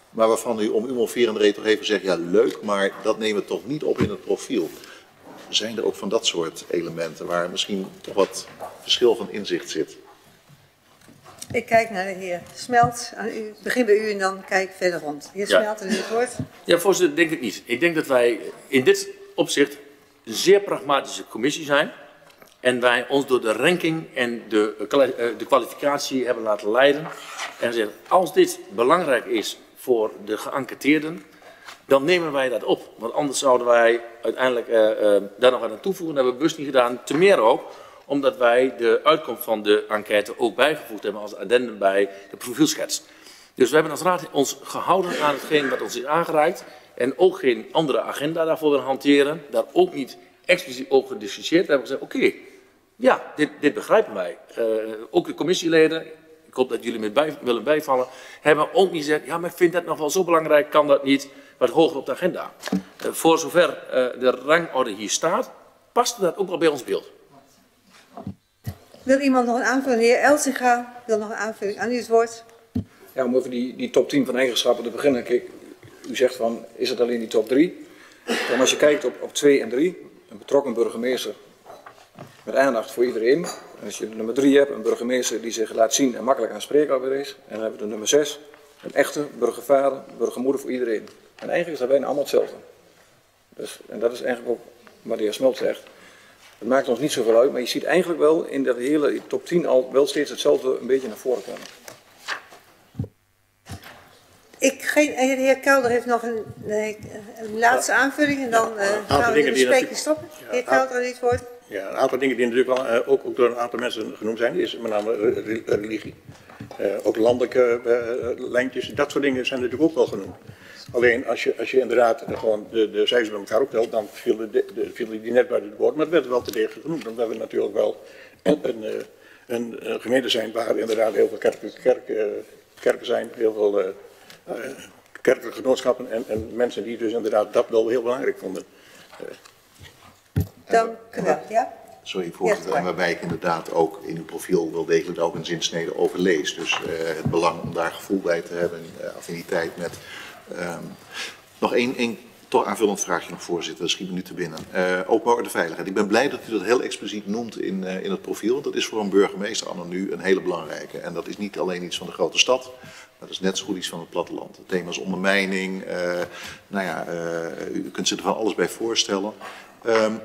Maar waarvan u om uw moverende reden toch even zegt, ja leuk, maar dat nemen we toch niet op in het profiel. Zijn er ook van dat soort elementen waar misschien toch wat verschil van inzicht zit? Ik kijk naar de heer Smelt. U, begin bij u en dan kijk ik verder rond. Heer ja. Smelt, en u het woord. Ja, voorzitter, denk ik niet. Ik denk dat wij in dit opzicht een zeer pragmatische commissie zijn. En wij ons door de ranking en de, de kwalificatie hebben laten leiden. En zeggen, als dit belangrijk is voor de geënquêteerden, dan nemen wij dat op. Want anders zouden wij uiteindelijk uh, uh, daar nog aan toevoegen. Dat hebben we bewust niet gedaan. Te meer ook omdat wij de uitkomst van de enquête ook bijgevoegd hebben als addendum bij de profielschets. Dus we hebben als raad ons gehouden aan hetgeen wat ons is aangereikt. En ook geen andere agenda daarvoor willen hanteren. Daar ook niet expliciet over gediscussieerd. We hebben gezegd, oké, ja, dit, dit, begrijpen wij. Uh, ook de commissieleden, ik hoop dat jullie me bij, willen bijvallen, hebben ook niet gezegd, ja, maar ik vind dat nog wel zo belangrijk, kan dat niet wat hoger op de agenda. Uh, voor zover uh, de rangorde hier staat, past dat ook wel bij ons beeld. Wil iemand nog een aanvulling? Heer Elsinga wil nog een aanvulling. Aan u het woord. Ja, om over die, die top 10 van eigenschappen te beginnen. Kijk, u zegt van, is het alleen die top 3? Dan als je kijkt op, op 2 en 3, een betrokken burgemeester met aandacht voor iedereen. En als je de nummer 3 hebt, een burgemeester die zich laat zien en makkelijk aanspreekbaar is. En dan hebben we de nummer 6, een echte burgervader, burgermoeder voor iedereen. En eigenlijk is dat bijna allemaal hetzelfde. Dus, en dat is eigenlijk ook wat de heer Smelt zegt. Het maakt ons niet zoveel uit, maar je ziet eigenlijk wel in dat hele top 10 al wel steeds hetzelfde een beetje naar voren komen. Ik, geen, de heer Kelder heeft nog een, nee, een laatste aanvulling en dan uh, gaan we de bespreking stoppen. Ja, heer Kelder, dit woord. Ja, een aantal dingen die natuurlijk wel, uh, ook, ook, door een aantal mensen genoemd zijn, is met name religie. Uh, ook landelijke uh, lijntjes, dat soort dingen zijn natuurlijk ook wel genoemd. Alleen als je, als je inderdaad gewoon de, de cijfers bij elkaar optelt, dan vielen, de, de, vielen die net buiten het woord. Maar het werd wel te degelijk genoemd, omdat we natuurlijk wel een, een, een, een gemeente zijn waar inderdaad heel veel kerken, kerken, kerken zijn, heel veel uh, kerkelijke genootschappen en, en, mensen die dus inderdaad dat wel heel belangrijk vonden. Dank u wel, ja. Sorry voorzitter, en waarbij ik inderdaad ook in uw profiel wel degelijk ook een zinsnede overlees. Dus uh, het belang om daar gevoel bij te hebben, uh, affiniteit met Um, nog één, toch aanvullend vraagje nog, voorzitter. Dat schiet me nu te binnen. Uh, openbaar orde veiligheid. Ik ben blij dat u dat heel expliciet noemt in, uh, in het profiel. Want dat is voor een burgemeester anno nu een hele belangrijke. En dat is niet alleen iets van de grote stad. Dat is net zo goed iets van het platteland. Het thema is ondermijning. Uh, nou ja, u kunt zich er van alles bij voorstellen. Um,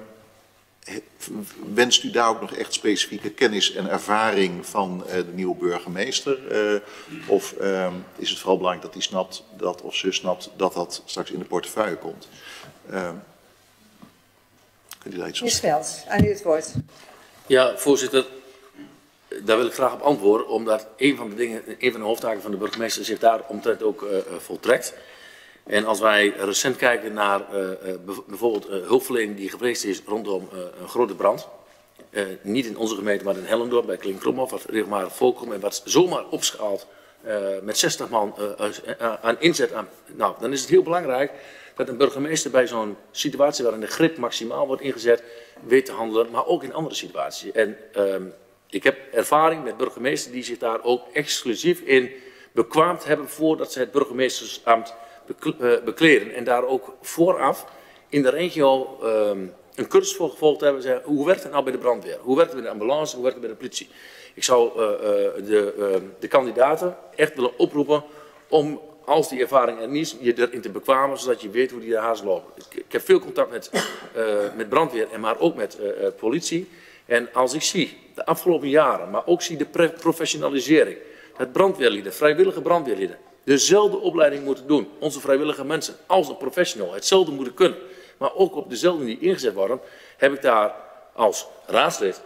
wenst u daar ook nog echt specifieke kennis en ervaring van uh, de nieuwe burgemeester? Uh, of uh, is het vooral belangrijk dat hij snapt dat, of ze snapt dat dat straks in de portefeuille komt? kunt u daar iets Veld, aan u het woord. Ja, voorzitter. Daar wil ik graag op antwoorden, omdat een van de dingen, een van de hoofdtaken van de burgemeester zich daar omtrent ook voltrekt. En als wij recent kijken naar uh, bijvoorbeeld uh, hulpverlening die gevreesd is rondom een grote brand. Niet in onze gemeente, maar in Hellendorp bij Klinkrommel, wat regelmatig voorkomt en wat zomaar opschaalt met 60 man aan inzet. Aan, nou, dan is het heel belangrijk dat een burgemeester bij zo'n situatie waarin de grip maximaal wordt ingezet, weet te handelen, maar ook in andere situaties. En um, ik heb ervaring met burgemeesters die zich daar ook exclusief in bekwaamd hebben voordat ze het burgemeestersambt bekleden. En daar ook vooraf in de regio um, een cursus voor gevolgd hebben. Zeggen, hoe werkt het nou bij de brandweer? Hoe werkt het bij de ambulance? Hoe werkt het bij de politie? Ik zou uh, uh, de, uh, de kandidaten echt willen oproepen om, als die ervaring er niet is, je erin te bekwamen, zodat je weet hoe die de haas lopen. Ik, ik heb veel contact met, met brandweer, en maar ook met politie. En als ik zie, de afgelopen jaren, maar ook zie de professionalisering, dat brandweerlieden, vrijwillige brandweerlieden, dezelfde opleiding moeten doen. Onze vrijwillige mensen als een professional hetzelfde moeten kunnen. Maar ook op dezelfde manier ingezet worden, heb ik daar als raadslid,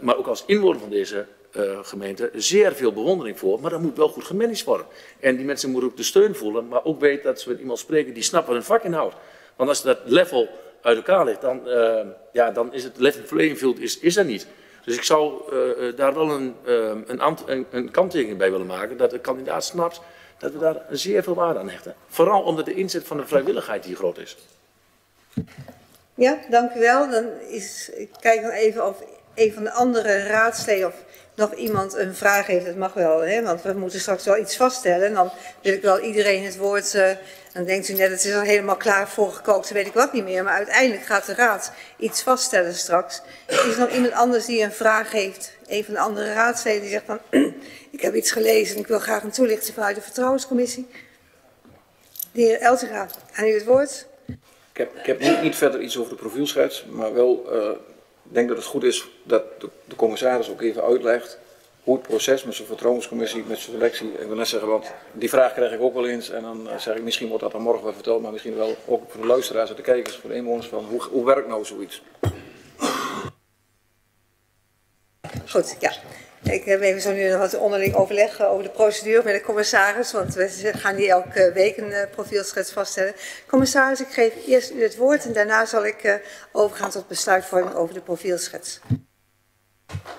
maar ook als inwoner van deze uh, gemeente zeer veel bewondering voor. Maar dat moet wel goed gemanaged worden. En die mensen moeten ook de steun voelen, maar ook weten dat ze met iemand spreken die snapt wat hun vak inhoudt. Want als dat level uit elkaar ligt, dan, ja, dan is het level playing field is, is er niet. Dus ik zou daar wel een, een, een kanttekening bij willen maken, dat de kandidaat snapt dat we daar zeer veel waarde aan hechten. Vooral omdat de inzet van de vrijwilligheid hier groot is. Ja, dank u wel. Dan is, ik kijk dan even of een van de andere raadsleden of nog iemand een vraag heeft. Dat mag wel, hè? want we moeten straks wel iets vaststellen. En dan wil ik wel iedereen het woord... Uh, dan denkt u net, het is al helemaal klaar voorgekookt, dan weet ik wat niet meer. Maar uiteindelijk gaat de raad iets vaststellen straks. Is er nog iemand anders die een vraag heeft? Een van de andere raadsleden die zegt van... ik heb iets gelezen en ik wil graag een toelichting vanuit de vertrouwenscommissie. De heer Eltega, aan u het woord. Ik heb, ik heb niet, verder iets over de profielschets, maar wel uh, denk dat het goed is dat de, commissaris ook even uitlegt hoe het proces met zijn vertrouwenscommissie, met zijn selectie, ik wil net zeggen, want die vraag krijg ik ook wel eens en dan uh, zeg ik misschien wordt dat dan morgen wel verteld, maar misschien wel ook voor de luisteraars en de kijkers, voor de inwoners van hoe, hoe werkt nou zoiets? Goed, ja. Ik heb even zo nu nog wat onderling overleg over de procedure met de commissaris, want we gaan hier elke week een uh, profielschets vaststellen. Commissaris, ik geef eerst u het woord en daarna zal ik uh, overgaan tot besluitvorming over de profielschets.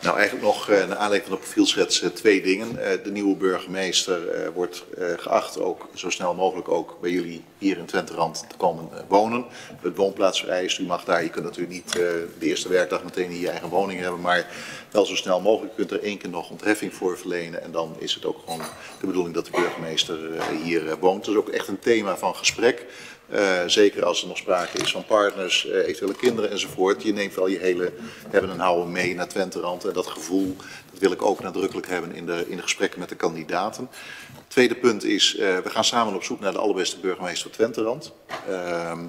Nou, eigenlijk nog uh, naar aanleiding van de profielschets uh, twee dingen. Uh, de nieuwe burgemeester wordt geacht ook zo snel mogelijk ook bij jullie hier in Twenterand te komen wonen. Het woonplaatsvereist, u mag daar, je kunt natuurlijk niet de eerste werkdag meteen in je eigen woning hebben, maar wel zo snel mogelijk. Kunt er één keer nog ontheffing voor verlenen en dan is het ook gewoon de bedoeling dat de burgemeester hier woont. Dat is ook echt een thema van gesprek. Uh, zeker als er nog sprake is van partners, uh, eventuele kinderen enzovoort. Je neemt wel je hele hebben en houden mee naar Twenterand. En dat gevoel dat wil ik ook nadrukkelijk hebben in de, in de gesprekken met de kandidaten. Tweede punt is, uh, we gaan samen op zoek naar de allerbeste burgemeester Twenterand. Ehm,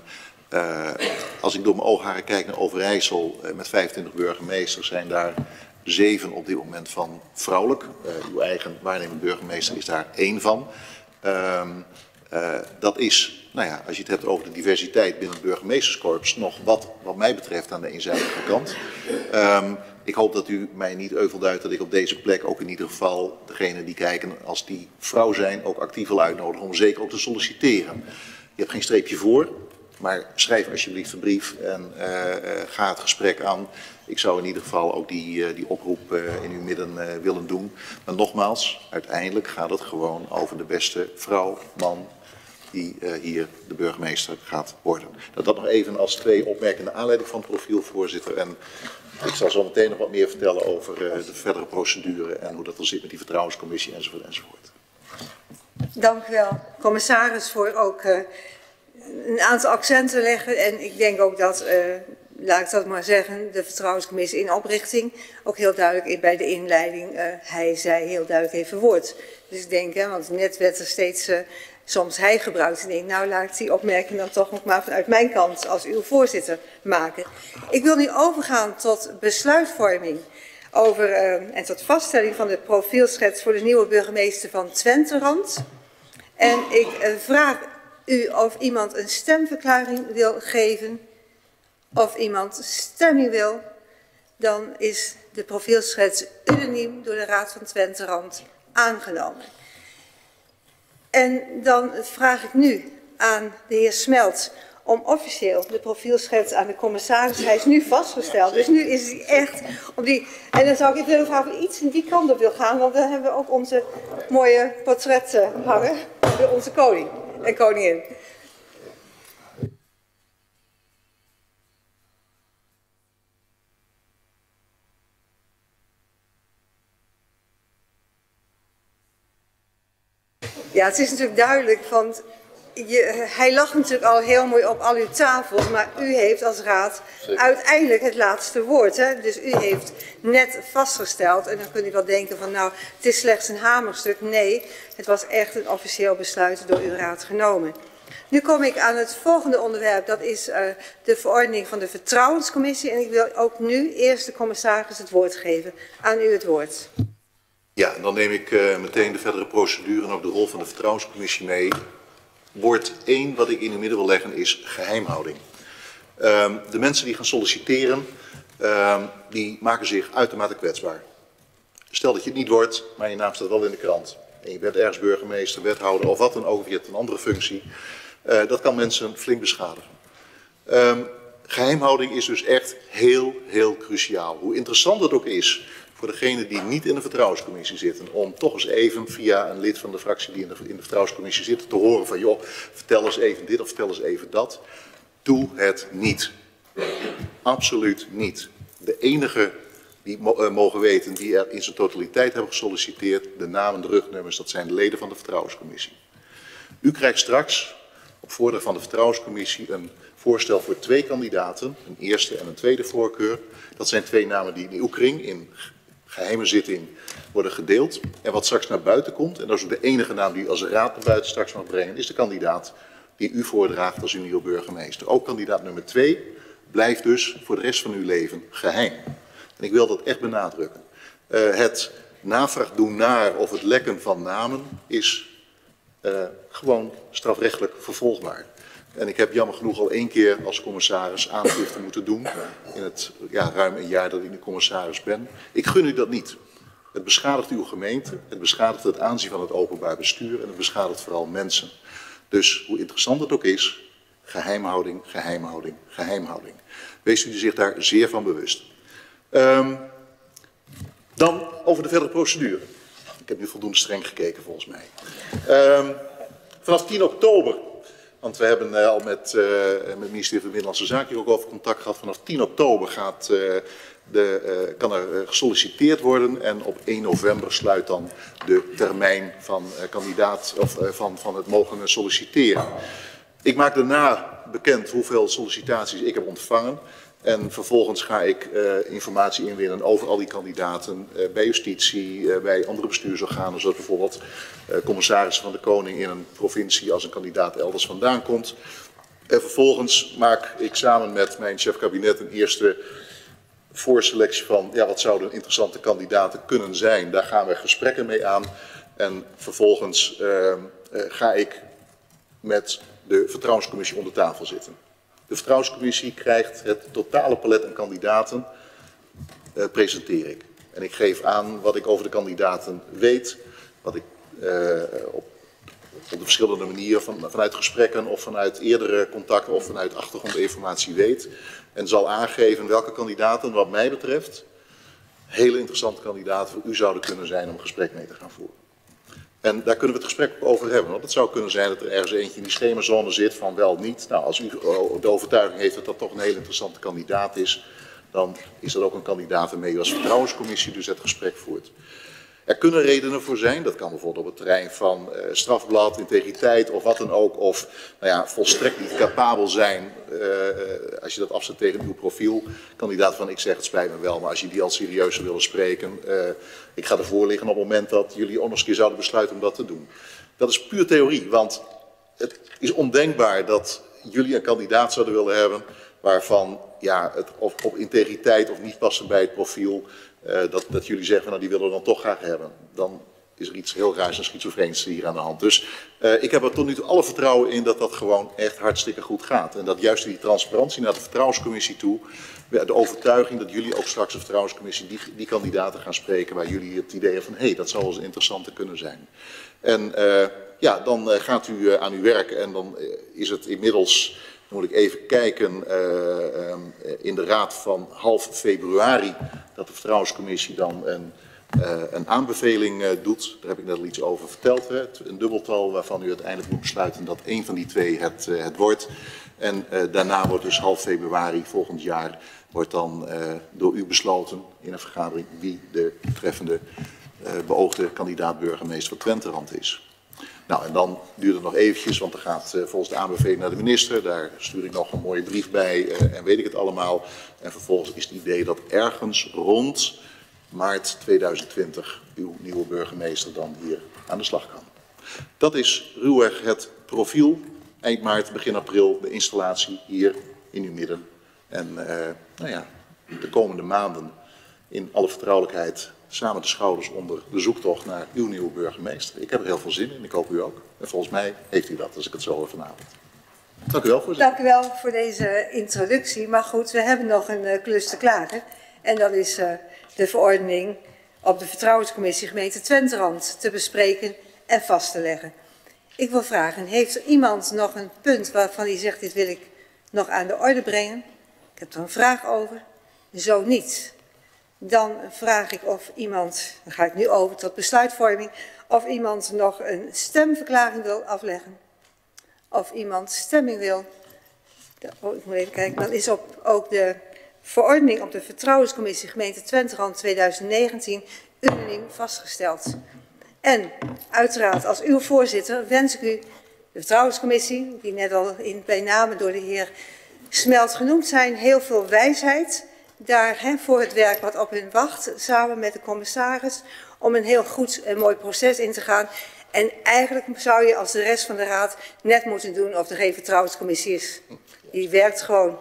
als ik door mijn oogharen kijk naar Overijssel met 25 burgemeesters zijn daar zeven op dit moment van vrouwelijk. uw eigen waarnemend burgemeester is daar één van. Ehm, dat is nou ja, als je het hebt over de diversiteit binnen het burgemeesterskorps, nog wat, wat mij betreft, aan de eenzijdige kant. Um, ik hoop dat u mij niet euvel duidt dat ik op deze plek ook in ieder geval degene die kijken, als die vrouw zijn, ook actief wil uitnodigen om zeker ook te solliciteren. Je hebt geen streepje voor, maar schrijf alsjeblieft een brief en uh, uh, ga het gesprek aan. Ik zou in ieder geval ook die, uh, die oproep in uw midden willen doen. Maar nogmaals, uiteindelijk gaat het gewoon over de beste vrouw, man, die uh, hier de burgemeester gaat worden. Dat dat nog even als twee opmerkende aanleiding van het profiel, voorzitter. En ik zal zo meteen nog wat meer vertellen over uh, de verdere procedure en hoe dat er zit met die vertrouwenscommissie enzovoort enzovoort. Dank u wel, commissaris, voor ook uh, een aantal accenten leggen. En ik denk ook dat, laat ik dat maar zeggen, de vertrouwenscommissie in oprichting ook heel duidelijk bij de inleiding hij, zij heel duidelijk heeft verwoord. Dus ik denk, hè, want net werd er steeds soms hij gebruikt. En nou laat ik die opmerking dan toch nog maar vanuit mijn kant als uw voorzitter maken. Ik wil nu overgaan tot besluitvorming over, uh, en tot vaststelling van de profielschets voor de nieuwe burgemeester van Twenterand. En ik uh, vraag u of iemand een stemverklaring wil geven, of iemand stemming wil, dan is de profielschets unaniem door de Raad van Twenterand aangenomen. En dan vraag ik nu aan de heer Smelt om officieel de profielschets aan de commissaris. Hij is nu vastgesteld, dus nu is hij echt op die... En dan zou ik willen vragen of iets in die kant op wil gaan, want dan hebben we ook onze mooie portretten hangen onze koning en koningin. Ja, het is natuurlijk duidelijk, want je, hij lag natuurlijk al heel mooi op al uw tafels, maar u heeft als raad uiteindelijk het laatste woord. Hè? Dus u heeft net vastgesteld, en dan kunt u wel denken van nou, het is slechts een hamerstuk. Nee, het was echt een officieel besluit door uw raad genomen. Nu kom ik aan het volgende onderwerp, dat is uh, de verordening van de vertrouwenscommissie. En ik wil ook nu eerst de commissaris het woord geven. Aan u het woord. Ja, dan neem ik uh, meteen de verdere procedure en ook de rol van de vertrouwenscommissie mee. Woord 1 wat ik in het midden wil leggen is geheimhouding. Um, de mensen die gaan solliciteren, um, die maken zich uitermate kwetsbaar. Stel dat je het niet wordt, maar je naam staat wel in de krant. En je bent ergens burgemeester, wethouder of wat dan ook, of je hebt een andere functie. Uh, dat kan mensen flink beschadigen. Um, geheimhouding is dus echt heel, heel cruciaal. Hoe interessant het ook is voor degenen die niet in de vertrouwenscommissie zitten, om toch eens even via een lid van de fractie die in de, in de vertrouwenscommissie zit, te horen van joh, vertel eens even dit of vertel eens even dat. Doe het niet. Absoluut niet. De enige die uh, mogen weten die er in zijn totaliteit hebben gesolliciteerd, de namen, de rugnummers, dat zijn de leden van de vertrouwenscommissie. U krijgt straks op voordracht van de vertrouwenscommissie een voorstel voor twee kandidaten, een eerste en een tweede voorkeur. Dat zijn twee namen die in uw kring in geheime zitting worden gedeeld. En wat straks naar buiten komt, en dat is ook de enige naam die u als raad naar buiten straks mag brengen, is de kandidaat die u voordraagt als uw nieuwe burgemeester. Ook kandidaat nummer twee blijft dus voor de rest van uw leven geheim. En ik wil dat echt benadrukken. Uh, het navraag doen naar of het lekken van namen is uh, gewoon strafrechtelijk vervolgbaar. En ik heb jammer genoeg al één keer als commissaris aangifte moeten doen. In het ja, ruim een jaar dat ik de commissaris ben. Ik gun u dat niet. Het beschadigt uw gemeente, het beschadigt het aanzien van het openbaar bestuur en het beschadigt vooral mensen. Dus hoe interessant het ook is, geheimhouding, geheimhouding, geheimhouding. Wees u zich daar zeer van bewust. Um, dan over de verdere procedure. Ik heb nu voldoende streng gekeken volgens mij. Um, vanaf 10 oktober want we hebben uh, al met, uh, met het ministerie van Binnenlandse Zaken ook over contact gehad. Vanaf 10 oktober gaat, uh, de, kan er gesolliciteerd worden en op 1 november sluit dan de termijn van kandidaat of van, van het mogen solliciteren. Ik maak daarna bekend hoeveel sollicitaties ik heb ontvangen. En vervolgens ga ik uh, informatie inwinnen over al die kandidaten uh, bij justitie, uh, bij andere bestuursorganen, zoals bijvoorbeeld commissaris van de Koning in een provincie als een kandidaat elders vandaan komt. En vervolgens maak ik samen met mijn chef kabinet een eerste voorselectie van ja, wat zouden interessante kandidaten kunnen zijn. Daar gaan we gesprekken mee aan. En vervolgens ga ik met de vertrouwenscommissie onder tafel zitten. De vertrouwenscommissie krijgt het totale palet aan kandidaten, uh, presenteer ik. En ik geef aan wat ik over de kandidaten weet, wat ik uh, op, op de verschillende manieren van, vanuit gesprekken of vanuit eerdere contacten of vanuit achtergrondinformatie weet. En zal aangeven welke kandidaten wat mij betreft hele interessante kandidaten voor u zouden kunnen zijn om een gesprek mee te gaan voeren. En daar kunnen we het gesprek over hebben. Want het zou kunnen zijn dat er ergens eentje in die schemazone zit van wel niet. Nou, als u de overtuiging heeft dat dat toch een hele interessante kandidaat is, dan is dat ook een kandidaat waarmee u als vertrouwenscommissie dus het gesprek voert. Er kunnen redenen voor zijn, dat kan bijvoorbeeld op het terrein van uh, strafblad, integriteit of wat dan ook, of nou ja, volstrekt niet capabel zijn, uh, als je dat afzet tegen uw profiel. Kandidaat van ik zeg het spijt me wel, maar als je die al serieus willen spreken, ik ga ervoor liggen op het moment dat jullie ook zouden besluiten om dat te doen. Dat is puur theorie, want het is ondenkbaar dat jullie een kandidaat zouden willen hebben waarvan ja, het of op integriteit of niet passen bij het profiel uh, dat, dat jullie zeggen, nou die willen we dan toch graag hebben. Dan is er iets heel raars en schizofreens hier aan de hand. Dus uh, ik heb er tot nu toe alle vertrouwen in dat dat gewoon echt hartstikke goed gaat. En dat juist die transparantie naar de vertrouwenscommissie toe, de overtuiging dat jullie ook straks de vertrouwenscommissie die, die kandidaten gaan spreken waar jullie het idee hebben van hé, hey, dat zou wel eens interessante kunnen zijn. En uh, ja, dan gaat u aan uw werk en dan is het inmiddels Dan moet ik even kijken uh, um, in de raad van half februari dat de vertrouwenscommissie dan een, uh, een aanbeveling uh, doet. Daar heb ik net al iets over verteld. Hè? Een dubbeltal waarvan u uiteindelijk moet besluiten dat één van die twee het, het wordt. En daarna wordt dus half februari volgend jaar wordt dan door u besloten in een vergadering wie de betreffende beoogde kandidaat burgemeester van Twenterand is. Nou, en dan duurt het nog eventjes, want dan gaat uh, volgens de aanbeveling naar de minister. Daar stuur ik nog een mooie brief bij uh, en weet ik het allemaal. En vervolgens is het idee dat ergens rond maart 2020 uw nieuwe burgemeester dan hier aan de slag kan. Dat is ruwweg het profiel. Eind maart, begin april de installatie hier in uw midden. En uh, nou ja, de komende maanden in alle vertrouwelijkheid samen de schouders onder de zoektocht naar uw nieuwe burgemeester. Ik heb er heel veel zin in, ik hoop u ook. En volgens mij heeft u dat, als ik het zo hoor vanavond. Dank u wel, voorzitter. Dank u wel voor deze introductie. Maar goed, we hebben nog een uh, klus te klagen. En dat is uh, de verordening op de Vertrouwenscommissie gemeente Twenterand te bespreken en vast te leggen. Ik wil vragen, heeft er iemand nog een punt waarvan hij zegt, dit wil ik nog aan de orde brengen? Ik heb er een vraag over. Zo niet. Dan vraag ik of iemand, dan ga ik nu over tot besluitvorming, of iemand nog een stemverklaring wil afleggen. Of iemand stemming wil. Oh, ik moet even kijken. Dan is op ook de verordening op de Vertrouwenscommissie gemeente Twenterand 2019 unaniem vastgesteld. En uiteraard als uw voorzitter wens ik u de Vertrouwenscommissie, die net al in, bij name door de heer Smelt genoemd zijn, heel veel wijsheid daar voor het werk wat op hun wacht, samen met de commissaris, om een heel goed en mooi proces in te gaan. En eigenlijk zou je als de rest van de raad net moeten doen of er geen vertrouwenscommissie is. Die werkt gewoon.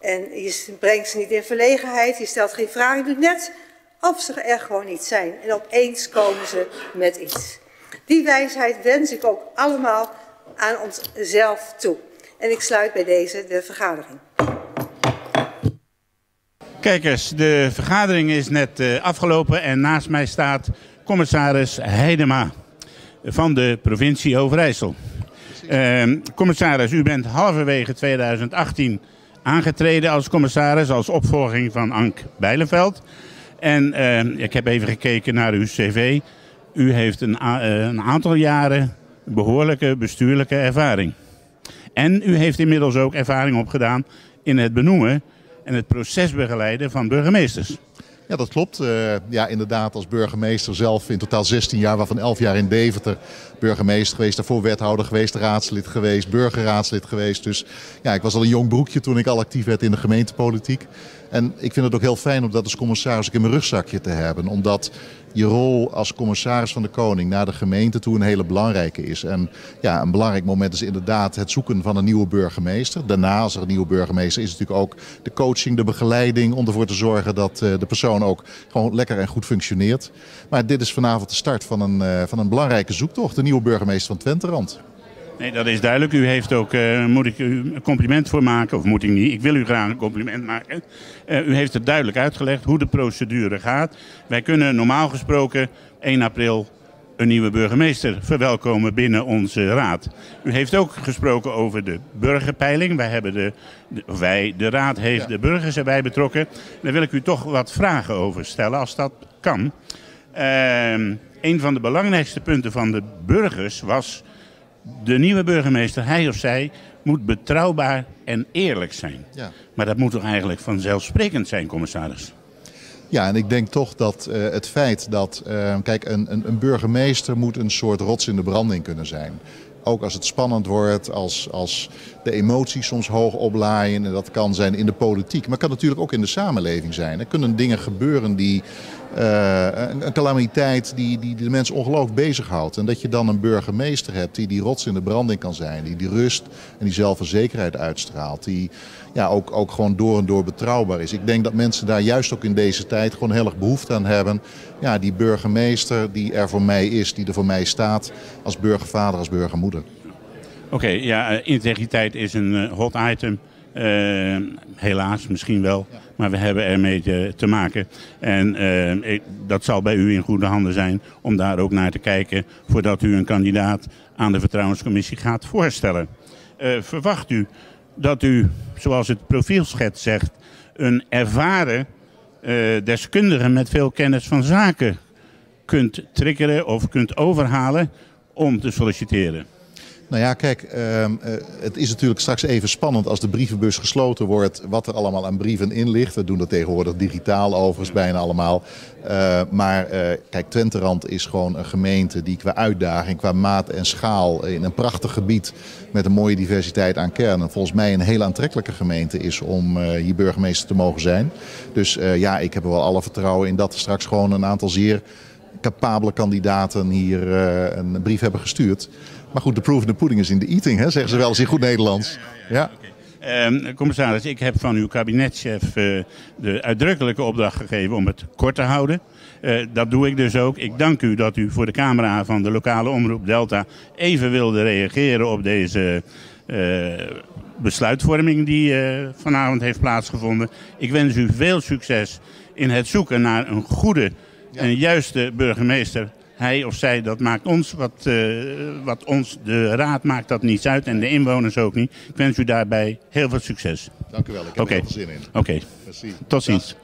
En je brengt ze niet in verlegenheid, je stelt geen vragen, je doet net of ze er gewoon niet zijn. En opeens komen ze met iets. Die wijsheid wens ik ook allemaal aan onszelf toe. En ik sluit bij deze de vergadering. Kijkers, de vergadering is net uh, afgelopen en naast mij staat commissaris Heidema van de provincie Overijssel. Uh, commissaris, u bent halverwege 2018 aangetreden als commissaris als opvolging van Ank Bijlenveld. En uh, ik heb even gekeken naar uw cv. U heeft een, een aantal jaren behoorlijke bestuurlijke ervaring. En u heeft inmiddels ook ervaring opgedaan in het benoemen en het proces begeleiden van burgemeesters. Ja, dat klopt. Uh, ja, inderdaad, als burgemeester zelf in totaal 16 jaar, waarvan 11 jaar in Deventer burgemeester geweest. Daarvoor wethouder geweest, raadslid geweest, burgerraadslid geweest. Dus ja, ik was al een jong broekje toen ik al actief werd in de gemeentepolitiek. En ik vind het ook heel fijn om dat als commissaris in mijn rugzakje te hebben. Omdat je rol als commissaris van de Koning naar de gemeente toe een hele belangrijke is. En ja, een belangrijk moment is inderdaad het zoeken van een nieuwe burgemeester. Daarna, als er een nieuwe burgemeester is, natuurlijk ook de coaching, de begeleiding. Om ervoor te zorgen dat uh, de persoon ook gewoon lekker en goed functioneert. Maar dit is vanavond de start van een, uh, van een belangrijke zoektocht. De nieuwe burgemeester van Twenterand. Nee, dat is duidelijk. U heeft ook, uh, moet ik u een compliment voor maken, of moet ik niet? Ik wil u graag een compliment maken. Uh, u heeft het duidelijk uitgelegd hoe de procedure gaat. Wij kunnen normaal gesproken 1 april een nieuwe burgemeester verwelkomen binnen onze raad. U heeft ook gesproken over de burgerpeiling. Wij, hebben de, de wij de raad heeft ja. de burgers erbij betrokken. Daar wil ik u toch wat vragen over stellen, als dat kan. Uh, een van de belangrijkste punten van de burgers was de nieuwe burgemeester, hij of zij, moet betrouwbaar en eerlijk zijn. Ja. Maar dat moet toch eigenlijk vanzelfsprekend zijn, commissaris? Ja, en ik denk toch dat uh, het feit dat, uh, kijk, een, een, een, burgemeester moet een soort rots in de branding kunnen zijn. Ook als het spannend wordt, als, als de emoties soms hoog oplaaien. En dat kan zijn in de politiek, maar kan natuurlijk ook in de samenleving zijn. Er kunnen dingen gebeuren die uh, een, calamiteit die, die de mensen ongelooflijk bezighoudt. En dat je dan een burgemeester hebt die die rots in de branding kan zijn. Die die rust en die zelfverzekerheid uitstraalt. Die ja, ook, ook gewoon door en door betrouwbaar is. Ik denk dat mensen daar juist ook in deze tijd gewoon heel erg behoefte aan hebben. Ja, die burgemeester die er voor mij is, die er voor mij staat als burgervader, als burgermoeder. Oké, ja, integriteit is een uh, hot item. Uh, helaas, misschien wel. Maar we hebben ermee te, te maken. En uh, ik, dat zal bij u in goede handen zijn om daar ook naar te kijken voordat u een kandidaat aan de vertrouwenscommissie gaat voorstellen. Uh, verwacht u dat u, zoals het profielschets zegt, een ervaren deskundige met veel kennis van zaken kunt triggeren of kunt overhalen om te solliciteren. Nou ja, kijk, uh, het is natuurlijk straks even spannend als de brievenbus gesloten wordt, wat er allemaal aan brieven in ligt. We doen dat tegenwoordig digitaal overigens bijna allemaal. Uh, maar uh, kijk, Twenterand is gewoon een gemeente die qua uitdaging, qua maat en schaal in een prachtig gebied met een mooie diversiteit aan kernen, volgens mij een heel aantrekkelijke gemeente is om hier burgemeester te mogen zijn. Dus ja, ik heb er wel alle vertrouwen in dat er straks gewoon een aantal zeer capabele kandidaten hier een brief hebben gestuurd. Maar goed, de proof of the pudding is in the eating, hè, zeggen ze wel eens in goed Nederlands. Ja. Um, commissaris, ik heb van uw kabinetchef uh, de uitdrukkelijke opdracht gegeven om het kort te houden. Uh, dat doe ik dus ook. Ik dank u dat u voor de camera van de lokale omroep Delta even wilde reageren op deze uh, besluitvorming die vanavond heeft plaatsgevonden. Ik wens u veel succes in het zoeken naar een goede en juiste burgemeester hij of zij, dat maakt ons, wat, uh, wat ons, de raad maakt dat niets uit en de inwoners ook niet. Ik wens u daarbij heel veel succes. Dank u wel, ik heb okay. er heel veel zin in. Oké, okay. tot ziens.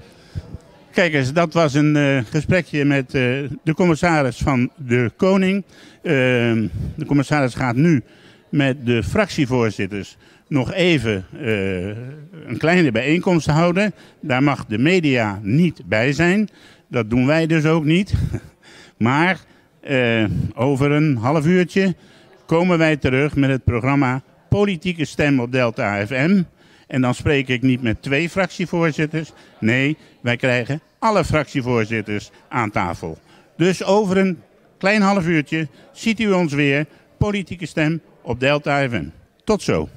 Kijk eens, dat was een uh, gesprekje met uh, de commissaris van de Koning. de commissaris gaat nu met de fractievoorzitters nog even een kleine bijeenkomst houden. Daar mag de media niet bij zijn. Dat doen wij dus ook niet. Maar uh, over een half uurtje komen wij terug met het programma Politieke Stem op Delta FM. En dan spreek ik niet met twee fractievoorzitters. Nee, wij krijgen alle fractievoorzitters aan tafel. Dus over een klein half uurtje ziet u ons weer. Politieke Stem op Delta FM. Tot zo.